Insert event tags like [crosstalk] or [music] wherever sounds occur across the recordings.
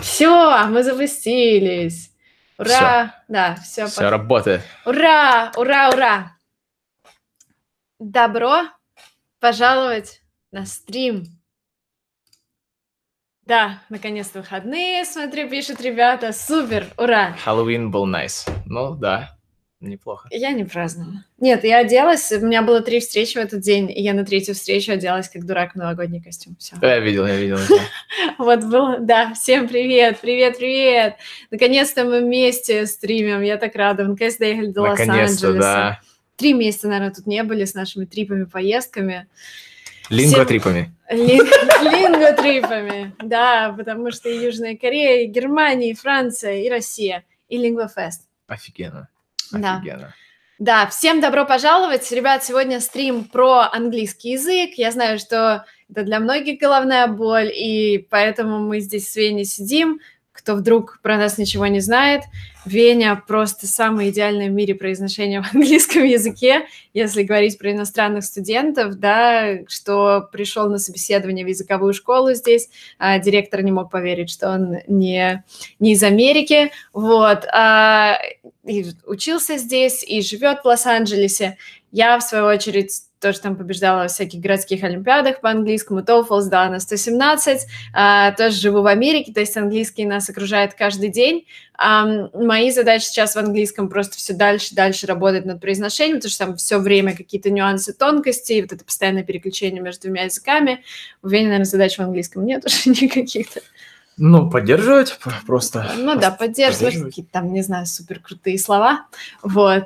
Все, мы запустились. Ура! Да, все. Все работает. Ура! Ура! Ура! Добро пожаловать на стрим. Да, наконец-то выходные, смотрю, пишут ребята. Супер, ура! Хэллоуин был nice. Ну да, неплохо. Я не праздновала. Нет, я оделась, у меня было три встречи в этот день, и я на третью встречу оделась как дурак в новогодний костюм. Все. Да, я видел, я видел. Вот было, да, всем привет, привет, привет. Наконец-то мы вместе стримим, я так рада. Мы наконец доехали до Лос-Анджелеса. Три месяца, наверное, тут не были с нашими трипами, поездками. Линготрипами. [laughs] Линготрипами, да, потому что и Южная Корея, и Германия, и Франция, и Россия, и Лингвофест. Офигенно. Офигенно. Да. да, всем добро пожаловать. Ребят, сегодня стрим про английский язык. Я знаю, что это для многих головная боль, и поэтому мы здесь с Веней сидим, кто вдруг про нас ничего не знает, Веня просто самое идеальное в мире произношение в английском языке, если говорить про иностранных студентов, да, что пришел на собеседование в языковую школу здесь, а директор не мог поверить, что он не, не из Америки, вот, а, и учился здесь и живет в Лос-Анджелесе. Я, в свою очередь, тоже там побеждала в всяких городских олимпиадах по английскому, TOEFL сдала на 117, а, тоже живу в Америке, то есть английский нас окружает каждый день. А, мои задачи сейчас в английском просто все дальше, дальше работать над произношением, потому что там все время какие-то нюансы, тонкости, вот это постоянное переключение между двумя языками. У Вени, наверное, задач в английском нет уже [laughs] никаких-то. Ну, поддерживать просто. Ну просто да, поддерживать, какие-то там, не знаю, супер крутые слова. Вот.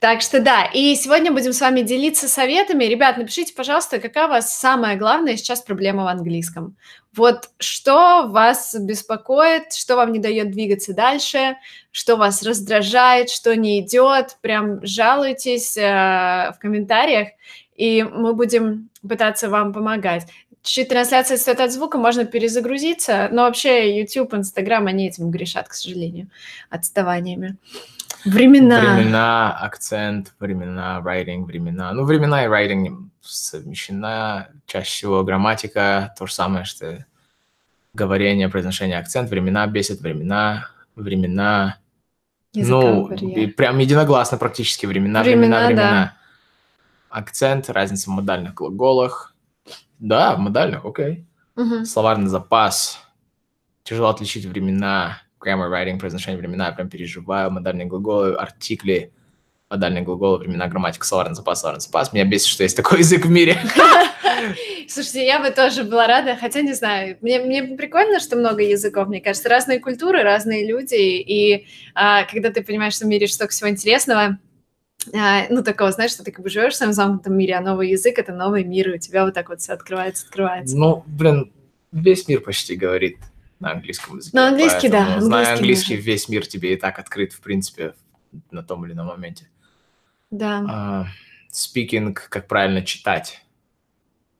Так что да, и сегодня будем с вами делиться советами. Ребят, напишите, пожалуйста, какая у вас самая главная сейчас проблема в английском. Вот что вас беспокоит, что вам не дает двигаться дальше, что вас раздражает, что не идет, прям жалуйтесь э, в комментариях, и мы будем пытаться вам помогать. Чуть трансляция стоит от звука, можно перезагрузиться, но вообще YouTube, Instagram, они этим грешат, к сожалению, отставаниями. Времена. Времена, акцент, времена, writing, времена. Ну, времена и writing совмещена. Чаще всего грамматика, то же самое, что говорение, произношение, акцент. Времена бесит, времена, времена. ну, и прям единогласно практически времена, времена, времена. времена. Да. Акцент, разница в модальных глаголах. Да, в модальных, окей. Угу. Словарный запас. Тяжело отличить времена grammar writing, произношение времена, я прям переживаю, модальные глаголы, артикли, модальные глаголы, времена, грамматика, словарный запас, словарный запас. Меня бесит, что есть такой [laughs] язык в мире. [laughs] Слушайте, я бы тоже была рада, хотя не знаю, мне, мне прикольно, что много языков, мне кажется, разные культуры, разные люди, и а, когда ты понимаешь, что в мире столько всего интересного, а, ну, такого, знаешь, что ты как бы живешь в своем замкнутом мире, а новый язык — это новый мир, и у тебя вот так вот все открывается, открывается. Ну, блин, весь мир почти говорит на английском языке. На английский, да. Английский зная английский, может. весь мир тебе и так открыт, в принципе, на том или ином моменте. Да. Uh, как правильно читать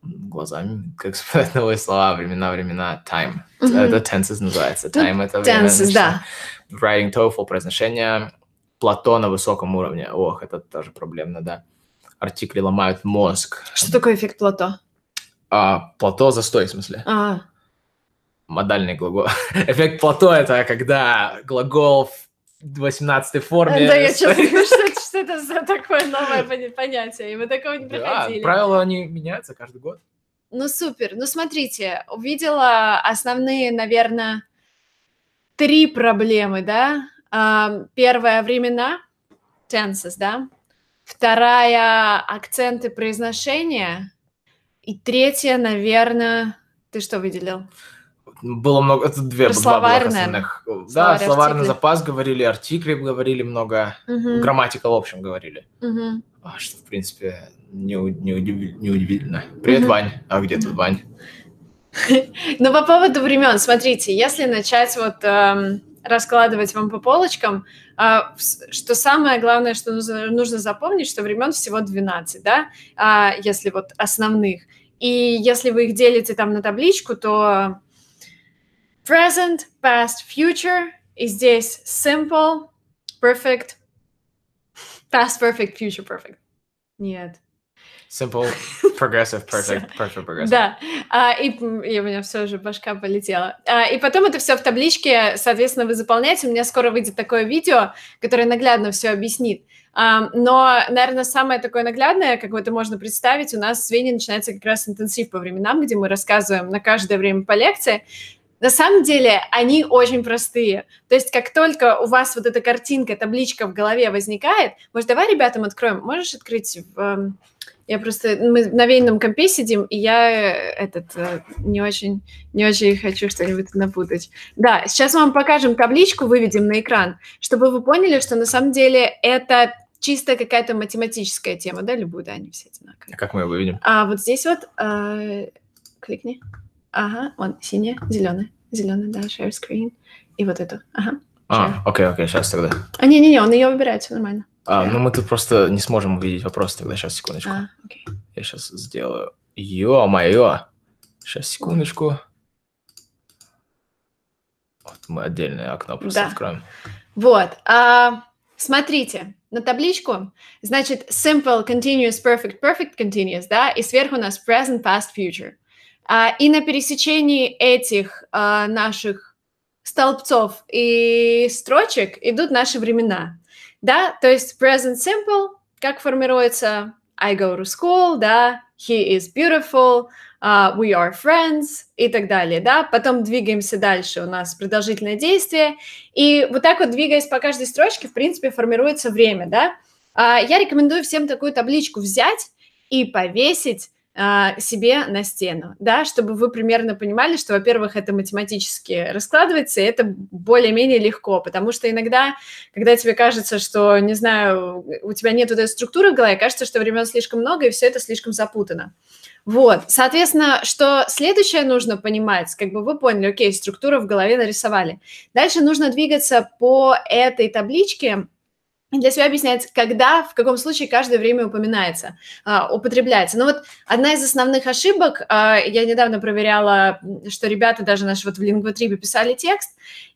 глазами, как [laughs] вспоминать новые слова, времена, времена, time. Mm-hmm. Это tenses называется. Time это время. Tenses, да. Writing TOEFL, произношение, плато на высоком уровне. Ох, это тоже проблемно, да. Артикли ломают мозг. Что такое эффект плато? А, плато застой, в смысле. А модальный глагол. [laughs] Эффект плато – это когда глагол в 18 форме. Да, я сейчас думаю, [laughs] что, что это за такое новое понятие, и мы такого не проходили. Да, правила, они меняются каждый год. Ну, супер. Ну, смотрите, увидела основные, наверное, три проблемы, да? Первая – времена, tenses, да? Вторая – акценты произношения. И третья, наверное, ты что выделил? Было много, это две словарь, основных. Да, словарный запас говорили, артикли говорили много, угу. грамматика в общем говорили. Угу. Что, в принципе, не, не, удив, не удивительно. Привет, угу. Вань. А где тут Вань? [laughs] Ну, по поводу времен, смотрите, если начать вот эм, раскладывать вам по полочкам, э, что самое главное, что нужно, нужно запомнить, что времен всего 12, да, э, если вот основных. И если вы их делите там на табличку, то present, past, future. И здесь simple, perfect, past perfect, future perfect. Нет. Simple, progressive, perfect, [laughs] perfect, progressive. Да, а, и, и у меня все уже башка полетела. А, и потом это все в табличке, соответственно, вы заполняете. У меня скоро выйдет такое видео, которое наглядно все объяснит. А, но, наверное, самое такое наглядное, как это можно представить, у нас в Вене начинается как раз интенсив по временам, где мы рассказываем на каждое время по лекции. На самом деле они очень простые. То есть как только у вас вот эта картинка, табличка в голове возникает, может, давай ребятам откроем, можешь открыть в эм, я просто... Мы на вейном компе сидим, и я э, этот э, не очень, не очень хочу что-нибудь напутать. Да, сейчас мы вам покажем табличку, выведем на экран, чтобы вы поняли, что на самом деле это чисто какая-то математическая тема, да, любую, да, они все одинаковые. А как мы ее выведем? А вот здесь вот э, кликни. Ага, вон, синяя, зеленая, зеленая, да, share screen. И вот эту, ага. А, окей, окей, сейчас тогда. А, не-не-не, он ее выбирает, все нормально. А, ну мы тут просто не сможем увидеть вопрос тогда. Сейчас, секундочку. А, окей. Я сейчас сделаю. Ё-моё. Сейчас, секундочку. Вот мы отдельное окно просто Да. откроем. Вот. а, смотрите, на табличку, значит, simple, continuous, perfect, perfect, continuous, да, и сверху у нас present, past, future. А, и на пересечении этих а, наших столбцов и строчек идут наши времена, да, то есть present simple, как формируется? I go to school, да, he is beautiful, а, we are friends и так далее, да, потом двигаемся дальше, у нас продолжительное действие, и вот так вот, двигаясь по каждой строчке, в принципе, формируется время, да. А, Я рекомендую всем такую табличку взять и повесить себе на стену, да, чтобы вы примерно понимали, что, во-первых, это математически раскладывается, и это более-менее легко, потому что иногда, когда тебе кажется, что, не знаю, у тебя нет вот этой структуры в голове, кажется, что времен слишком много, и все это слишком запутано. Вот, соответственно, что следующее нужно понимать, как бы вы поняли, окей, структуру в голове нарисовали. Дальше нужно двигаться по этой табличке, для себя объяснять, когда, в каком случае каждое время упоминается, а, употребляется. Но вот одна из основных ошибок, а, я недавно проверяла, что ребята даже наши вот в Лингвотрибе писали текст,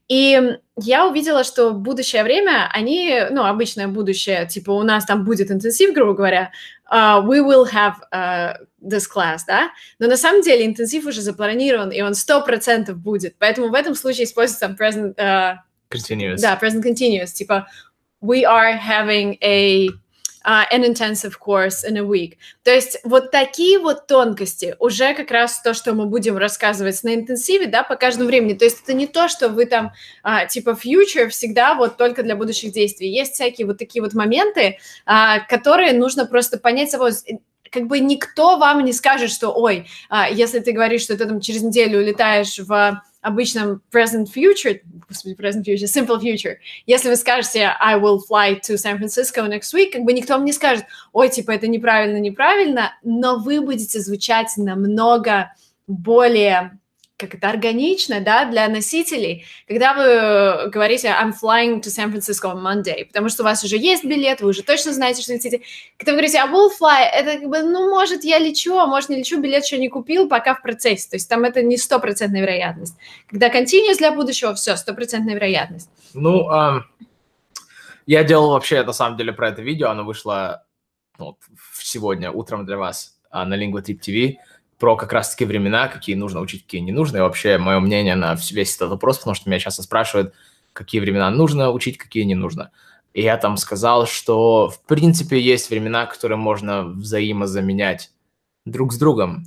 и я увидела, что будущее время, они, ну, обычное будущее, типа у нас там будет интенсив, грубо говоря, а, we will have uh, this class, да, но на самом деле интенсив уже запланирован, и он 100% будет, поэтому в этом случае используется там present, uh, Continuous. да, present continuous, типа we are having a uh, an intensive course in a week. То есть вот такие вот тонкости уже как раз то, что мы будем рассказывать на интенсиве, да, по каждому времени. То есть это не то, что вы там а, типа future всегда вот только для будущих действий. Есть всякие вот такие вот моменты, а, которые нужно просто понять собой как бы никто вам не скажет, что, ой, а, если ты говоришь, что ты там через неделю улетаешь в обычном present future, господи, present future, simple future, если вы скажете I will fly to San Francisco next week, как бы никто вам не скажет, ой, типа, это неправильно, неправильно, но вы будете звучать намного более как это органично, да, для носителей, когда вы говорите I'm flying to San Francisco on Monday, потому что у вас уже есть билет, вы уже точно знаете, что летите. Когда вы говорите I will fly, это как бы, ну, может, я лечу, а может, не лечу, билет еще не купил, пока в процессе. То есть там это не стопроцентная вероятность. Когда continuous для будущего, все, стопроцентная вероятность. Ну, ам, я делал вообще, на самом деле, про это видео, оно вышло ну, сегодня утром для вас а, на Lingua Trip TV, про как раз-таки времена, какие нужно учить, какие не нужно, и вообще мое мнение на весь этот вопрос, потому что меня часто спрашивают, какие времена нужно учить, какие не нужно. И я там сказал, что в принципе есть времена, которые можно взаимозаменять друг с другом.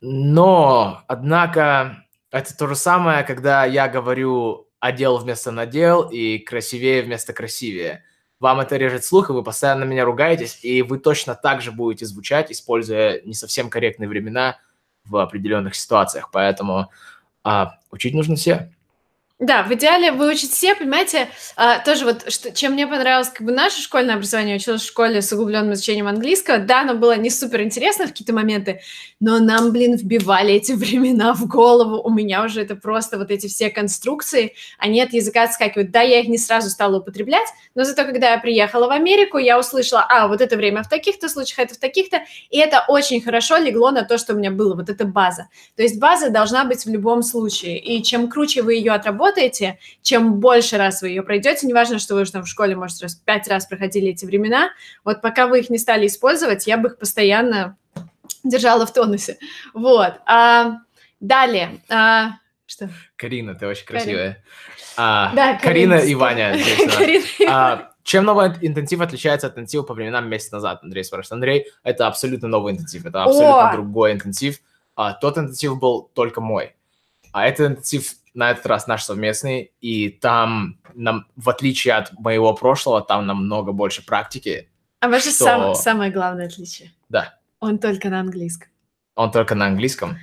Но, однако, это то же самое, когда я говорю одел вместо надел и красивее вместо красивее. Вам это режет слух, и вы постоянно меня ругаетесь, и вы точно так же будете звучать, используя не совсем корректные времена в определенных ситуациях. Поэтому а, учить нужно все. Да, в идеале выучить все, понимаете, а, тоже вот, что, чем мне понравилось, как бы наше школьное образование, училась в школе с углубленным изучением английского, да, оно было не супер интересно в какие-то моменты, но нам, блин, вбивали эти времена в голову, у меня уже это просто вот эти все конструкции, они от языка отскакивают. Да, я их не сразу стала употреблять, но зато, когда я приехала в Америку, я услышала, а, вот это время в таких-то случаях, это в таких-то, и это очень хорошо легло на то, что у меня было, вот эта база. То есть база должна быть в любом случае, и чем круче вы ее отработаете, работаете, чем больше раз вы ее пройдете, неважно, что вы уже там в школе, может, раз пять раз проходили эти времена, вот пока вы их не стали использовать, я бы их постоянно держала в тонусе. Вот. А, далее. А, что? Карина, ты очень красивая. А, да, Карина, Карина и Ваня. [laughs] Карина а, чем новый интенсив отличается от интенсива по временам месяц назад? Андрей спрашивает. Андрей, это абсолютно новый интенсив, это абсолютно О! другой интенсив. А, тот интенсив был только мой. А этот интенсив на этот раз наш совместный, и там, нам, в отличие от моего прошлого, там намного больше практики. А ваше что... сам, самое главное отличие? Да. Он только на английском. Он только на английском.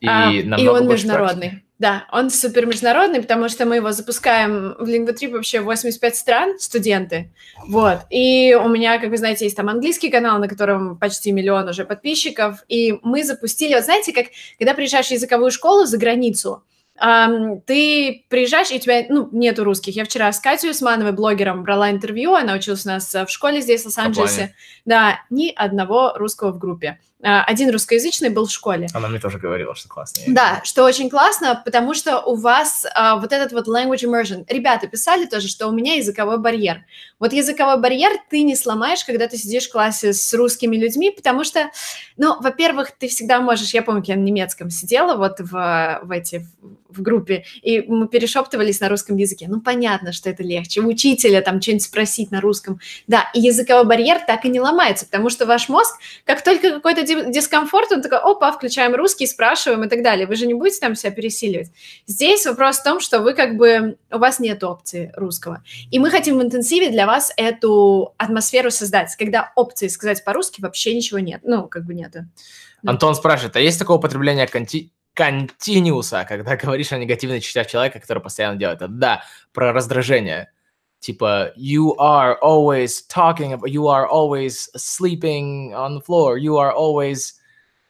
И, а, и он международный. Практики. Да, он супер международный, потому что мы его запускаем в LingvaTrip вообще 85 стран, студенты. Вот. И у меня, как вы знаете, есть там английский канал, на котором почти миллион уже подписчиков. И мы запустили, вот знаете, как когда приезжаешь в языковую школу за границу, Um, ты приезжаешь, и у тебя, ну, нету русских. Я вчера с Катей Усмановой, блогером, брала интервью, она училась у нас в школе здесь, в Лос-Анджелесе. Да, ни одного русского в группе. А, один русскоязычный был в школе. Она мне тоже говорила, что классно. Да, что очень классно, потому что у вас а, вот этот вот language immersion. Ребята писали тоже, что у меня языковой барьер. Вот языковой барьер ты не сломаешь, когда ты сидишь в классе с русскими людьми, потому что, ну, во-первых, ты всегда можешь, я помню, я на немецком сидела вот в, в эти в группе, и мы перешептывались на русском языке. Ну, понятно, что это легче. Учителя там что-нибудь спросить на русском. Да, и языковой барьер так и не ломается, потому что ваш мозг, как только какой-то дискомфорт, он такой, опа, включаем русский, спрашиваем и так далее. Вы же не будете там себя пересиливать. Здесь вопрос в том, что вы как бы, у вас нет опции русского. И мы хотим в интенсиве для вас эту атмосферу создать, когда опции сказать по-русски вообще ничего нет. Ну, как бы нету. Антон спрашивает, а есть такое употребление конти континууса, когда говоришь о негативных частях человека, который постоянно делает это. Да, про раздражение. Типа, you are always talking, about, you are always sleeping on the floor, you are always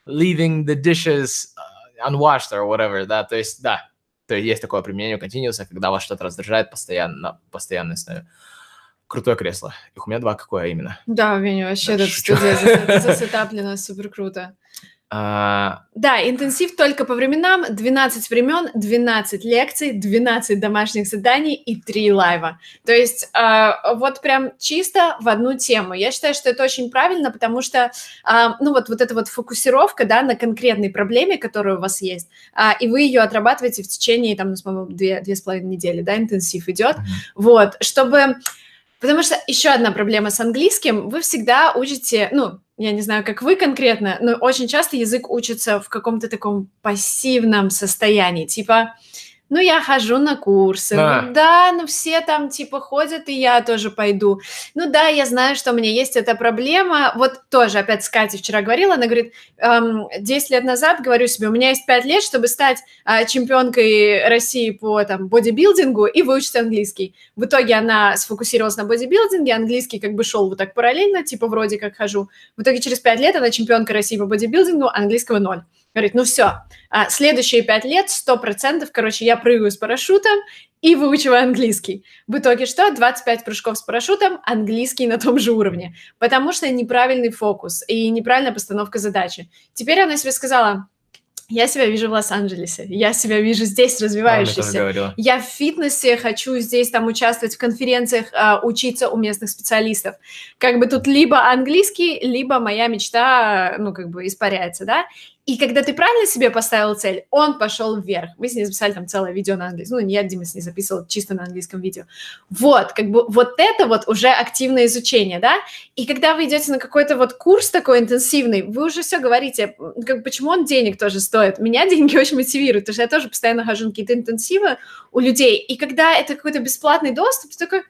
leaving the dishes uh, unwashed or whatever, да, то есть, да, то есть есть такое применение континууса, когда вас что-то раздражает постоянно, постоянной основе. Крутое кресло. Их у меня два, какое именно? Да, Веня, вообще да, эта студия засетаплена супер круто. А... Да, интенсив только по временам, 12 времен, 12 лекций, 12 домашних заданий и 3 лайва. То есть э, вот прям чисто в одну тему. Я считаю, что это очень правильно, потому что, э, ну вот, вот эта вот фокусировка, да, на конкретной проблеме, которая у вас есть, э, и вы ее отрабатываете в течение, там, ну, по-моему, две, две с половиной недели, да, интенсив идет, mm-hmm. вот, чтобы... Потому что еще одна проблема с английским, вы всегда учите, ну, я не знаю, как вы конкретно, но очень часто язык учится в каком-то таком пассивном состоянии, типа ну, я хожу на курсы, да. ну да, ну все там типа ходят, и я тоже пойду. Ну да, я знаю, что у меня есть эта проблема. Вот тоже, опять с Катей вчера говорила, она говорит, эм, 10 лет назад, говорю себе, у меня есть 5 лет, чтобы стать э, чемпионкой России по там бодибилдингу и выучить английский. В итоге она сфокусировалась на бодибилдинге, английский как бы шел вот так параллельно, типа вроде как хожу. В итоге через 5 лет она чемпионка России по бодибилдингу, английского ноль. Говорит, ну все, а следующие пять лет, сто процентов, короче, я прыгаю с парашютом и выучиваю английский. В итоге что? 25 прыжков с парашютом, английский на том же уровне. Потому что неправильный фокус и неправильная постановка задачи. Теперь она себе сказала, я себя вижу в Лос-Анджелесе, я себя вижу здесь развивающейся. Я в фитнесе хочу здесь там участвовать в конференциях, uh, учиться у местных специалистов. Как бы тут либо английский, либо моя мечта, ну, как бы испаряется, да? И когда ты правильно себе поставил цель, он пошел вверх. Мы с ней записали там целое видео на английском. Ну, не я, Дима, с ней записывал чисто на английском видео. Вот, как бы вот это вот уже активное изучение, да? И когда вы идете на какой-то вот курс такой интенсивный, вы уже все говорите, как, почему он денег тоже стоит. Меня [laughs] деньги очень мотивируют, потому что я тоже постоянно хожу на какие-то интенсивы у людей. И когда это какой-то бесплатный доступ, ты такой,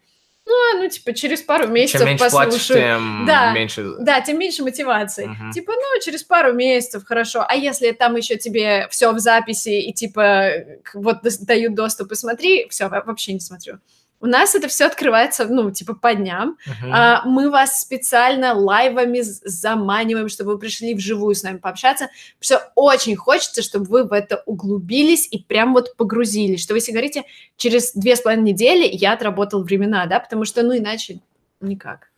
ну, ну, типа, через пару месяцев Чем меньше послушаю. Платишь, тем да, меньше... Да, тем меньше мотивации. Uh-huh. Типа, ну, через пару месяцев, хорошо. А если там еще тебе все в записи и, типа, вот дают доступ и смотри, все, вообще не смотрю. У нас это все открывается, ну, типа, по дням. Uh-huh. А, мы вас специально лайвами заманиваем, чтобы вы пришли вживую с нами пообщаться. Что очень хочется, чтобы вы в это углубились и прям вот погрузились. Что вы себе говорите, через две с половиной недели я отработал времена, да, потому что, ну, иначе никак.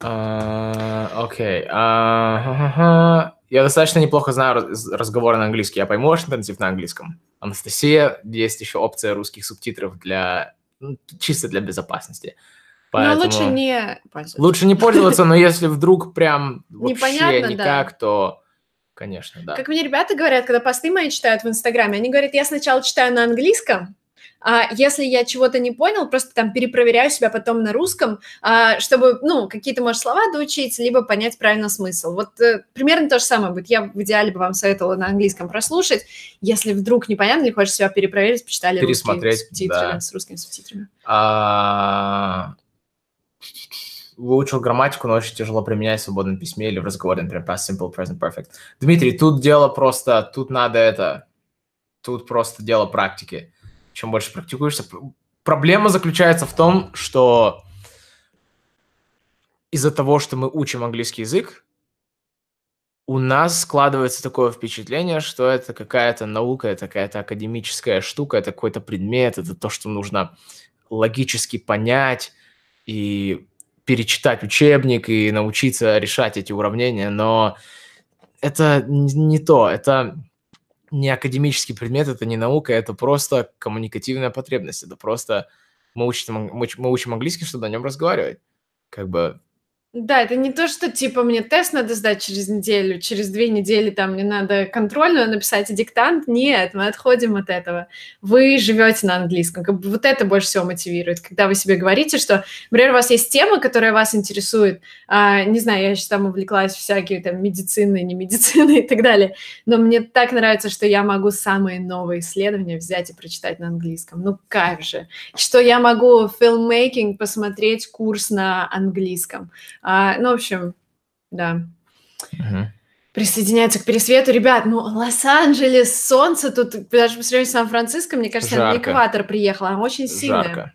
А, окей. Uh, я достаточно неплохо знаю разговоры на английский. Я пойму ваш интенсив на английском. Анастасия, есть еще опция русских субтитров для чисто для безопасности. Поэтому... Но лучше не пользоваться. Лучше не пользоваться, но [laughs] если вдруг прям вообще Непонятно, никак, да. то, конечно, да. Как мне ребята говорят, когда посты мои читают в Инстаграме, они говорят, я сначала читаю на английском, а если я чего-то не понял, просто там перепроверяю себя потом на русском, а, чтобы, ну, какие-то, может, слова доучить, либо понять правильно смысл. Вот э, примерно то же самое будет. Я в идеале бы вам советовала на английском прослушать. Если вдруг непонятно, или хочешь себя перепроверить, почитали Пересмотреть, русские субтитры да. с русскими субтитрами. А... Выучил грамматику, но очень тяжело применять в свободном письме или в разговоре, например, past simple, present perfect. Дмитрий, тут дело просто, тут надо это, тут просто дело практики чем больше практикуешься. Проблема заключается в том, что из-за того, что мы учим английский язык, у нас складывается такое впечатление, что это какая-то наука, это какая-то академическая штука, это какой-то предмет, это то, что нужно логически понять и перечитать учебник и научиться решать эти уравнения, но это не то, это не академический предмет, это не наука, это просто коммуникативная потребность, это просто мы учим, мы учим английский, чтобы на нем разговаривать. Как бы да, это не то, что типа мне тест надо сдать через неделю, через две недели там мне надо контрольную написать и диктант. Нет, мы отходим от этого. Вы живете на английском. Как бы вот это больше всего мотивирует, когда вы себе говорите, что, например, у вас есть тема, которая вас интересует. А, не знаю, я сейчас там увлеклась всякие там медицины, не медицины и так далее. Но мне так нравится, что я могу самые новые исследования взять и прочитать на английском. Ну как же? Что я могу filmmaking посмотреть курс на английском а, ну, в общем, да. Угу. Присоединяются к пересвету. Ребят, ну, Лос-Анджелес, солнце тут, даже по сравнению с Сан-Франциско, мне кажется, Жарко. на экватор приехала, очень сильно. Жарко.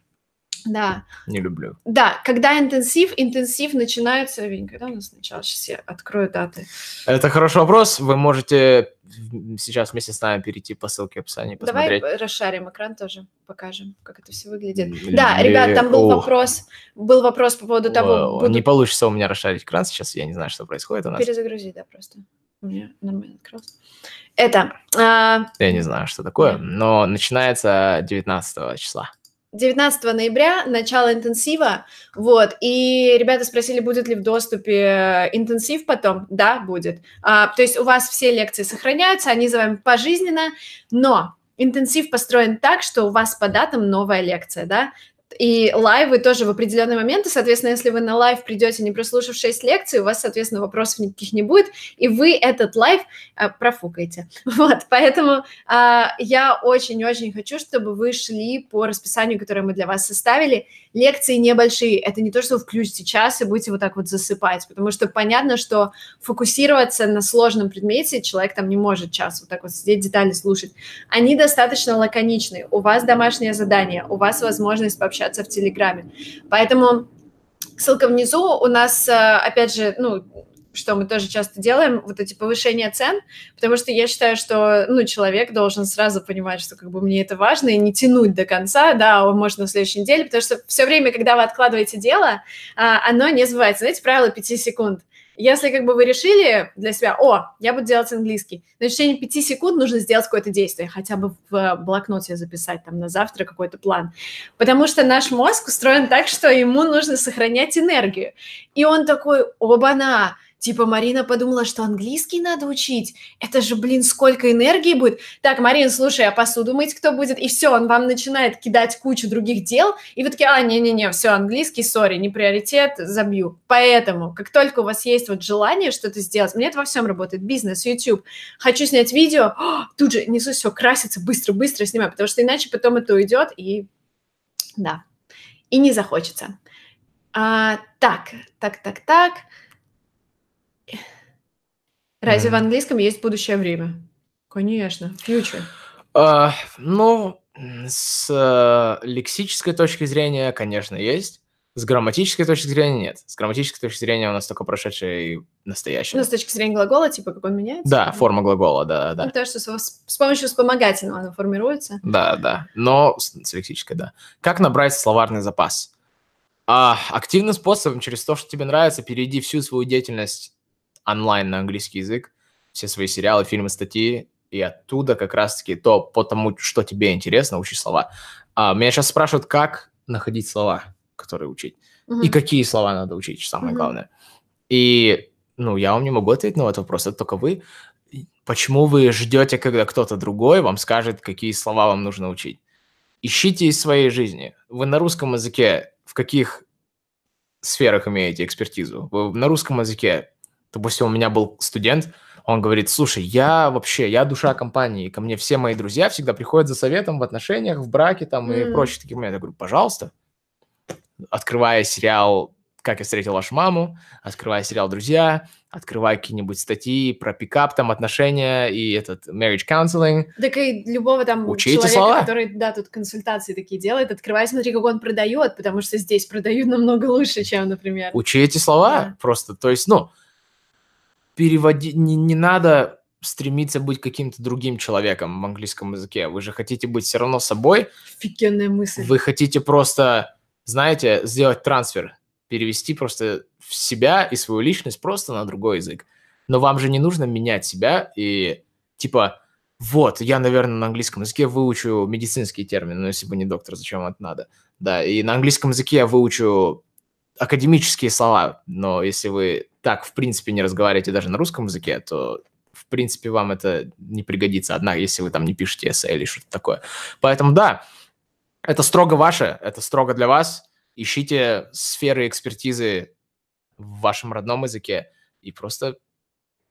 Да. Не люблю. Да, когда интенсив, интенсив начинается... Винь, когда у нас начало? Сейчас я открою даты. Это хороший вопрос. Вы можете сейчас вместе с нами перейти по ссылке в описании, посмотреть. Давай расшарим экран тоже, покажем, как это все выглядит. Или... Да, ребят, там был О. вопрос, был вопрос по поводу того... О, будут... Не получится у меня расшарить экран сейчас, я не знаю, что происходит у нас. Перезагрузи, да, просто. У меня нормально открылся. Это... А... Я не знаю, что такое, но начинается 19 числа. 19 ноября, начало интенсива, вот, и ребята спросили, будет ли в доступе интенсив потом, да, будет, а, то есть у вас все лекции сохраняются, они за вами пожизненно, но интенсив построен так, что у вас по датам новая лекция, да, и лайвы тоже в определенные моменты, соответственно, если вы на лайв придете, не прослушав 6 лекций, у вас, соответственно, вопросов никаких не будет, и вы этот лайв а, профукаете. [laughs] Вот, поэтому а, я очень-очень хочу, чтобы вы шли по расписанию, которое мы для вас составили. Лекции небольшие, это не то, что вы включите час и будете вот так вот засыпать, потому что понятно, что фокусироваться на сложном предмете человек там не может час вот так вот сидеть, детали слушать. Они достаточно лаконичные. У вас домашнее задание, у вас возможность пообщаться общаться в Телеграме. Поэтому ссылка внизу. У нас, э, опять же, ну, что мы тоже часто делаем, вот эти повышения цен, потому что я считаю, что, ну, человек должен сразу понимать, что как бы мне это важно, и не тянуть до конца, да, он может на следующей неделе, потому что все время, когда вы откладываете дело, а, оно не сбывается. Знаете, правило 5 секунд. Если как бы вы решили для себя, о, я буду делать английский, на течение пяти секунд нужно сделать какое-то действие, хотя бы в блокноте записать там на завтра какой-то план. Потому что наш мозг устроен так, что ему нужно сохранять энергию. И он такой, оба-на, Типа Марина подумала, что английский надо учить. Это же, блин, сколько энергии будет. Так, Марин, слушай, а посуду мыть кто будет? И все, он вам начинает кидать кучу других дел. И вы такие, а, не-не-не, все, английский, сори, не приоритет, забью. Поэтому, как только у вас есть вот желание что-то сделать, мне это во всем работает, бизнес, YouTube. Хочу снять видео, о, тут же несу все, краситься, быстро-быстро снимаю, потому что иначе потом это уйдет и, да, и не захочется. А, так, так, так, так. Разве в английском есть будущее время? Конечно, future. А, ну, с э, лексической точки зрения, конечно, есть. С грамматической точки зрения нет. С грамматической точки зрения у нас только прошедшее и настоящее. Ну, с точки зрения глагола, типа, как он меняется? Да, форма глагола, да, да. Ну, то, что с, с помощью вспомогательного оно формируется. Да, да. Но с, с лексической, да. Как набрать словарный запас? А, активным способом, через то, что тебе нравится, перейди всю свою деятельность онлайн на английский язык. все свои сериалы, фильмы, статьи, и оттуда как раз-таки то по тому, что тебе интересно, учи слова. А, меня сейчас спрашивают, как находить слова, которые учить, Мгм. и какие слова надо учить, самое Мгм. главное. И, ну, я вам не могу ответить на этот вопрос, это только вы. Почему вы ждете, когда кто-то другой вам скажет, какие слова вам нужно учить? Ищите из своей жизни. Вы на русском языке в каких сферах имеете экспертизу? Вы на русском языке, допустим, у меня был студент, он говорит, слушай, я вообще, я душа компании, ко мне все мои друзья всегда приходят за советом в отношениях, в браке там и М. прочие такие моменты. Я говорю, пожалуйста. Открывая сериал «Как я встретил вашу маму», открывая сериал «Друзья», открывая какие-нибудь статьи про пикап, там, отношения и этот marriage counseling. Так и любого там Учите человека, слова. который, да, тут консультации такие делает, открывай, смотри, как он продает, потому что здесь продают намного лучше, чем, например. Учи эти слова Да. просто. То есть, ну, переводи... Не, не надо стремиться быть каким-то другим человеком в английском языке. Вы же хотите быть все равно собой. Офигенная мысль. Вы хотите просто, знаете, сделать трансфер, перевести просто в себя и свою личность просто на другой язык. Но вам же не нужно менять себя и типа вот, я, наверное, на английском языке выучу медицинские термины, но если бы не доктор, зачем вам это надо? Да, и на английском языке я выучу академические слова, но если вы так, в принципе, не разговариваете даже на русском языке, то, в принципе, вам это не пригодится, однако, если вы там не пишете эссе или что-то такое. Поэтому, да, это строго ваше, это строго для вас. Ищите сферы экспертизы в вашем родном языке и просто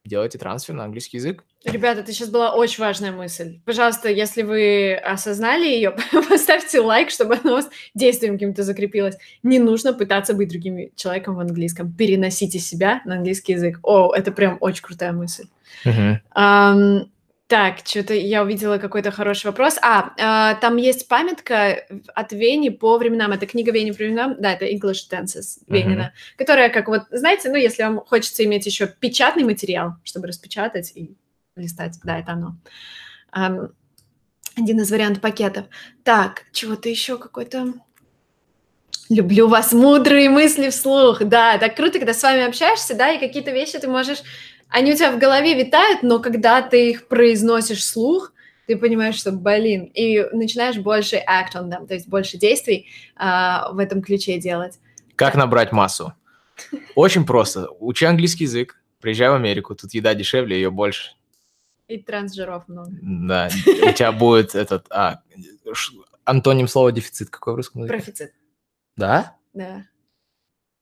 делайте трансфер на английский язык. Ребята, это сейчас была очень важная мысль. Пожалуйста, если вы осознали ее, [laughs] поставьте лайк, чтобы она у вас действием каким-то закрепилась. Не нужно пытаться быть другим человеком в английском. Переносите себя на английский язык. О, это прям очень крутая мысль. Ам, так, что-то я увидела какой-то хороший вопрос. А, а, там есть памятка от Вени по временам. Это книга Вени по временам. Да, это English Tenses Венина, которая, как вот, знаете, ну, если вам хочется иметь еще печатный материал, чтобы распечатать и листать, да, это оно. Ам, один из вариантов пакетов. Так, чего-то еще какой-то... Люблю вас, мудрые мысли вслух. Да, так круто, когда с вами общаешься, да, и какие-то вещи ты можешь... Они у тебя в голове витают, но когда ты их произносишь вслух, ты понимаешь, что, блин, и начинаешь больше act on them, то есть больше действий а, в этом ключе делать. Как набрать массу? Очень просто. Учи английский язык, приезжай в Америку, тут еда дешевле, ее больше. И трансжиров много. Да, у тебя будет этот... А, антоним слова дефицит какой в русском языке? Профицит, Да? да.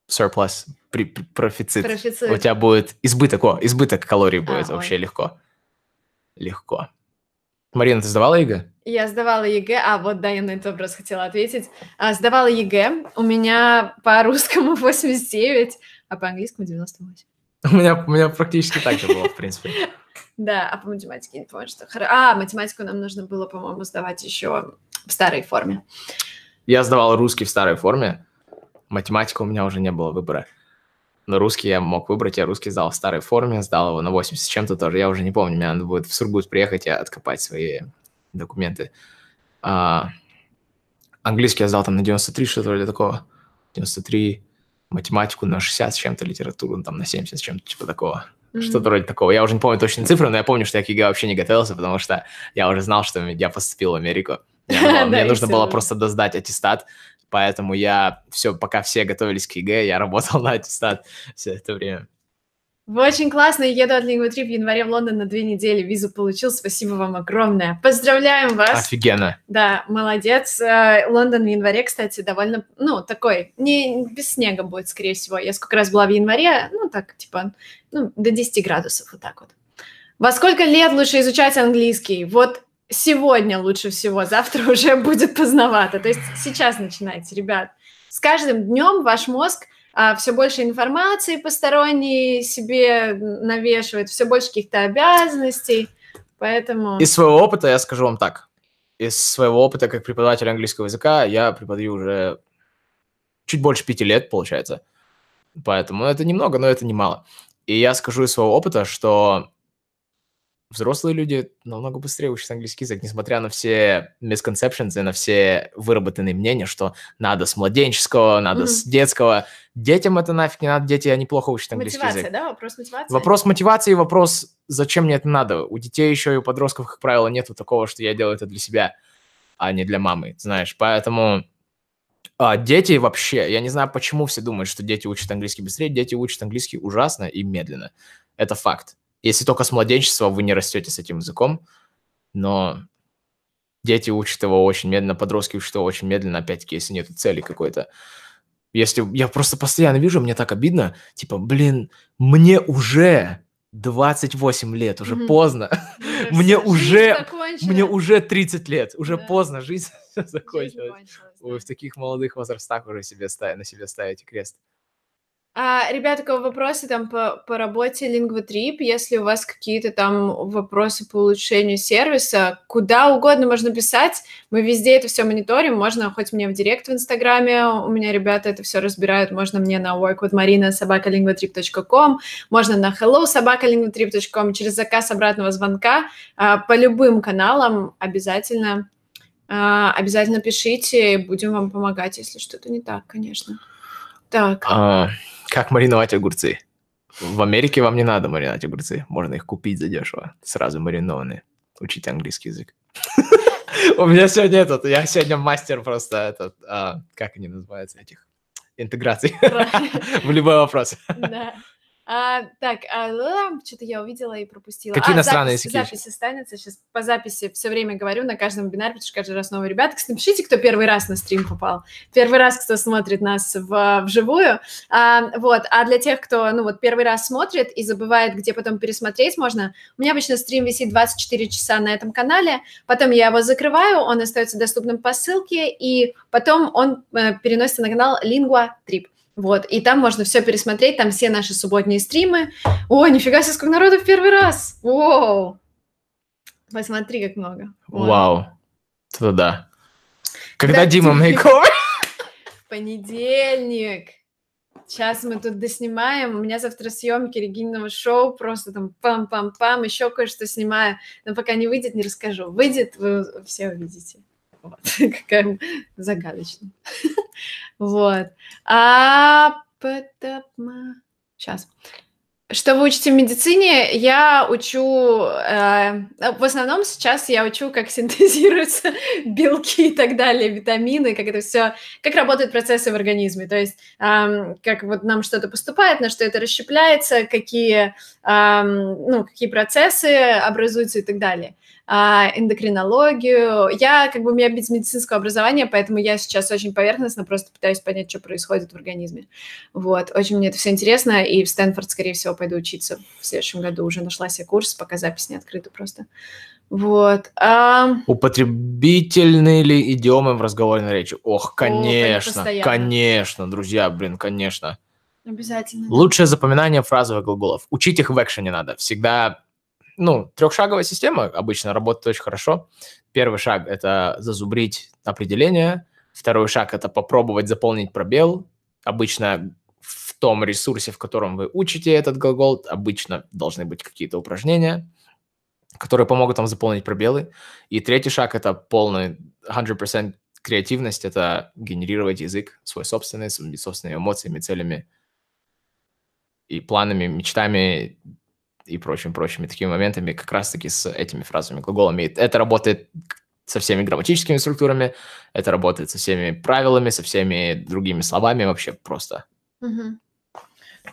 Surplus. При, при- профицит. Профицит. У тебя будет избыток, о, избыток калорий будет А, вообще ой. легко. Легко. Марина, ты сдавала ЕГЭ? Я сдавала ЕГЭ, а вот да, я на этот вопрос хотела ответить. А, сдавала ЕГЭ, у меня по русскому [laughs] 89, а по английскому 98. У меня, у меня практически так же было, в принципе. [laughs] Да, а по математике не помню, что... А, математику нам нужно было, по-моему, сдавать еще в старой форме. Я сдавал русский в старой форме. Математика у меня уже не было выбора. Но русский я мог выбрать, я русский сдал в старой форме, сдал его на 80 с чем-то тоже, я уже не помню, мне надо будет в Сургут приехать и откопать свои документы. А, английский я сдал там на 93, что-то вроде такого. 93, математику на 60 с чем-то, литературу там на 70 с чем-то, типа такого. Мгм. Что-то вроде такого. Я уже не помню точные цифры, но я помню, что я к ЕГЭ вообще не готовился, потому что я уже знал, что я поступил в Америку. [laughs] Мне, нужно было просто досдать аттестат, поэтому я все, пока все готовились к ЕГЭ, я работал на аттестат все это время. Вы очень классно. Я еду от LinguaTrip в январе в Лондон на две недели. Визу получил. Спасибо вам огромное. Поздравляем вас. Офигенно. Да, молодец. Э, Лондон в январе, кстати, довольно, ну, такой, не без снега будет, скорее всего. Я сколько раз была в январе, ну, так, типа, ну, до 10 градусов, вот так вот. Во сколько лет лучше изучать английский? Вот сегодня лучше всего, завтра [laughs] уже будет поздновато. То есть сейчас начинайте, ребят. С каждым днем ваш мозг все больше информации посторонней себе навешивает, все больше каких-то обязанностей, поэтому... Из своего опыта я скажу вам так. Из своего опыта как преподаватель английского языка я преподаю уже чуть больше пяти лет, получается. Поэтому это немного, но это немало. И я скажу из своего опыта, что взрослые люди намного быстрее учат английский язык, несмотря на все misconceptions и на все выработанные мнения, что надо с младенческого, надо mm-hmm. с детского. Детям это нафиг не надо, дети, они плохо учат английский Мотивация, язык. да? Вопрос мотивации? Вопрос мотивации, вопрос, зачем мне это надо. У детей еще и у подростков, как правило, нету такого, что я делаю это для себя, а не для мамы, знаешь. Поэтому а, дети вообще, я не знаю, почему все думают, что дети учат английский быстрее. Дети учат английский ужасно и медленно. Это факт. Если только с младенчества вы не растете с этим языком, но дети учат его очень медленно, подростки учат его очень медленно, опять-таки, если нет цели какой-то. Если я просто постоянно вижу, мне так обидно, типа, блин, мне уже 28 лет, уже mm-hmm. поздно. мне уже, мне уже 30 лет, уже да. поздно, жизнь [laughs] закончилась. Вы в таких молодых возрастах уже себе ставите, на себе ставите крест. А, ребята, кого вопросы там по, по работе LingvaTrip, если у вас какие-то там вопросы по улучшению сервиса, куда угодно можно писать, мы везде это все мониторим, можно хоть мне в директ в Инстаграме, у меня ребята это все разбирают, можно мне на workwithmarina.sobakaLingvatrip.com, можно на hello.sobakaLingvatrip.com через заказ обратного звонка, а, по любым каналам обязательно, а, обязательно пишите, будем вам помогать, если что-то не так, конечно. Так. А, как мариновать огурцы? В Америке вам не надо мариновать огурцы. Можно их купить задешево. Сразу маринованные. Учите английский язык. [laughs] У меня сегодня этот, я сегодня мастер просто этот, а, как они называются, этих интеграций [laughs] в любой вопрос. Да. А, так, а, что-то я увидела и пропустила. Какие а, иностранные запись, языки? Запись останется. Сейчас по записи все время говорю на каждом вебинаре, потому что каждый раз новые ребята. Кстати, напишите, кто первый раз на стрим попал. Первый раз, кто смотрит нас в, вживую. А, вот. А для тех, кто, ну вот, первый раз смотрит и забывает, где потом пересмотреть можно, у меня обычно стрим висит 24 часа на этом канале, потом я его закрываю, он остается доступным по ссылке, и потом он э, переносится на канал Lingua Trip. Вот, и там можно все пересмотреть, там все наши субботние стримы. О, нифига себе, сколько народу в первый раз! Воу! Посмотри, как много. Вот. Вау, это да. Когда да, Дима мейковер? [laughs] Понедельник. Сейчас мы тут доснимаем. У меня завтра съемки Регинного шоу. Просто там пам-пам-пам. Еще кое-что снимаю. Но пока не выйдет, не расскажу. Выйдет, вы все увидите. Вот. [laughs] Какая загадочная. [laughs] Вот. А... Сейчас. Что вы учите в медицине? Я учу, э, в основном сейчас я учу, как синтезируются [laughs] белки и так далее, витамины, как это все, как работают процессы в организме. То есть, э, как вот нам что-то поступает, на что это расщепляется, какие, э, ну, какие процессы образуются и так далее. А, эндокринологию. Я, как бы, у меня без медицинского образования, поэтому я сейчас очень поверхностно просто пытаюсь понять, что происходит в организме. Вот, очень мне это все интересно, и в Стэнфорд, скорее всего, пойду учиться в следующем году. Уже нашла себе курс, пока запись не открыта просто. Вот. А... Употребительные ли идиомы в разговорной речи? Ох, конечно, О, конечно, друзья, блин, конечно. Обязательно. Лучшее запоминание фразовых глаголов. Учить их в экшене надо. Всегда ну, трехшаговая система обычно работает очень хорошо. Первый шаг – это зазубрить определение. Второй шаг – это попробовать заполнить пробел. Обычно том ресурсе, в котором вы учите этот глагол, обычно должны быть какие-то упражнения, которые помогут вам заполнить пробелы. И третий шаг – это полный 100% креативность, это генерировать язык свой собственный, с собственными эмоциями, целями и планами, мечтами, и прочими-прочими такими моментами, как раз-таки с этими фразами, глаголами. Это работает со всеми грамматическими структурами, это работает со всеми правилами, со всеми другими словами, вообще просто. Угу.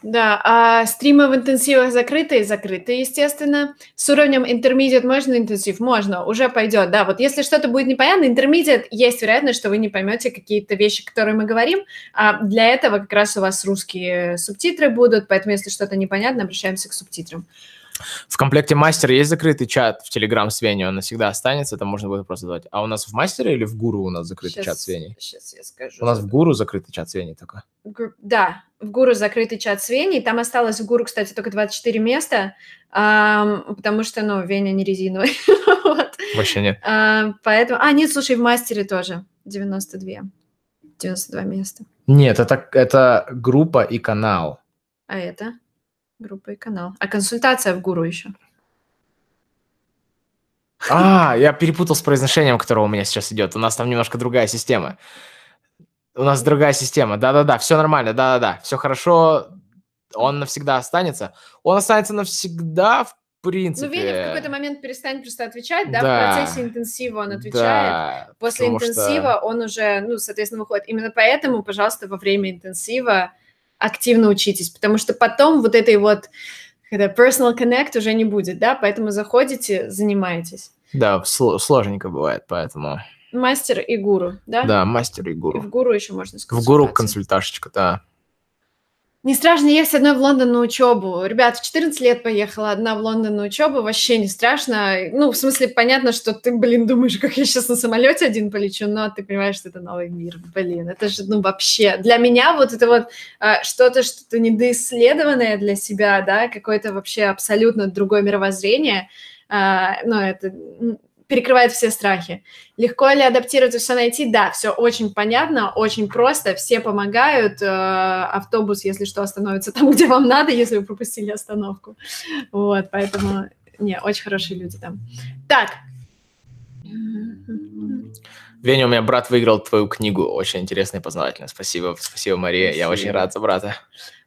Да, а стримы в интенсивах закрыты? Закрыты, естественно. С уровнем intermediate можно интенсив? Можно, уже пойдет, да. Вот если что-то будет непонятно, intermediate, есть вероятность, что вы не поймете какие-то вещи, которые мы говорим. А для этого как раз у вас русские субтитры будут, поэтому если что-то непонятно, обращаемся к субтитрам. В комплекте мастера есть закрытый чат в Telegram с Веней, он всегда останется, там можно будет просто задавать. А у нас в мастере или в гуру у нас закрытый сейчас, чат с Веней? Сейчас я скажу. У нас в гуру закрытый чат с Веней только. Да, в гуру закрытый чат с Веней. Там осталось в гуру, кстати, только 24 места, эм, потому что, ну, Веня не резиновый. [laughs] вот. Вообще нет. Э, поэтому... А, нет, слушай, в мастере тоже 92. 92 места. Нет, это, это группа и канал. А это? Группа и канал. А консультация в гуру еще? А, я перепутал с произношением, которого у меня сейчас идет. У нас там немножко другая система. У нас другая система. Да-да-да, все нормально, да-да-да, все хорошо. Он навсегда останется. Он останется навсегда, в принципе. Ну, Веня в какой-то момент перестанет просто отвечать, да, Да. в процессе интенсива он отвечает. Да, После потому что- интенсива он уже, ну, соответственно, выходит. Именно поэтому, пожалуйста, во время интенсива активно учитесь, потому что потом вот этой вот когда personal connect уже не будет, да, поэтому заходите, занимаетесь. Да, сло- сложненько бывает, поэтому... Мастер и гуру, да? Да, мастер и И гуру. в гуру еще можно В гуру консульташечка, да. Не страшно ехать одной в Лондон на учебу. Ребят, в 14 лет поехала одна в Лондон на учебу, вообще не страшно. Ну, в смысле, понятно, что ты, блин, думаешь, как я сейчас на самолете один полечу, но ты понимаешь, что это новый мир. Блин, это же, ну, вообще... Для меня вот это вот а, что-то, что-то недоисследованное для себя, да, какое-то вообще абсолютно другое мировоззрение, а, ну, это перекрывает все страхи. Легко ли адаптироваться, все найти? Да, все очень понятно, очень просто, все помогают. э, автобус, если что, остановится [laughs] там, где вам надо, если вы пропустили остановку. Вот, поэтому, не, очень хорошие люди там. Так. Веня, у меня брат выиграл твою книгу. Очень интересная и познавательная. Спасибо, спасибо, Мария. Я очень Спасибо. рад за брата.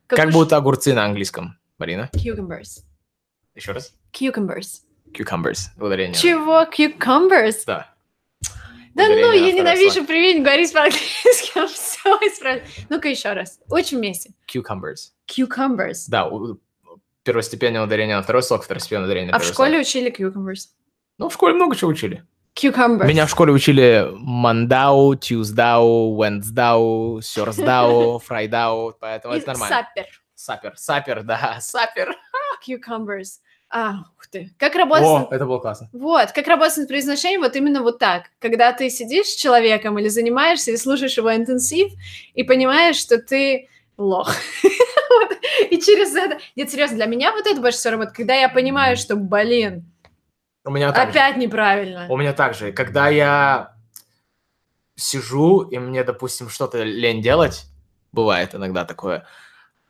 Как уж- будут огурцы на английском, Марина? Cucumbers. Еще раз. Cucumbers. Cucumbers. Ударение. Чего? Cucumbers? Да. Да Ударение ну, я ненавижу слог. привет, говорить по-английски, [laughs] все исправит. Ну-ка еще раз. Учим вместе. Cucumbers. Cucumbers. Да, у- первостепенное ударение на второй слог, второстепенное ударение на А в первый школе слог. учили cucumbers. Ну, в школе много чего учили. Cucumbers. Меня в школе учили Мандау, Тьюздау, Венсдау, Сёрсдау, [laughs] Фрайдау, поэтому И это нормально. сапер. Сапер, сапер, да, [laughs] сапер. Cucumbers. А, ух ты. Как работать? О, это было классно. Вот, как работать над произношением, вот именно вот так. Когда ты сидишь с человеком или занимаешься и слушаешь его интенсив, и понимаешь, что ты лох. [laughs] Вот. И через это... Нет, серьезно, для меня вот это больше всего работает, когда я понимаю, что, блин, У меня так же. опять неправильно. У меня так же. Когда я сижу, и мне, допустим, что-то лень делать, бывает иногда такое,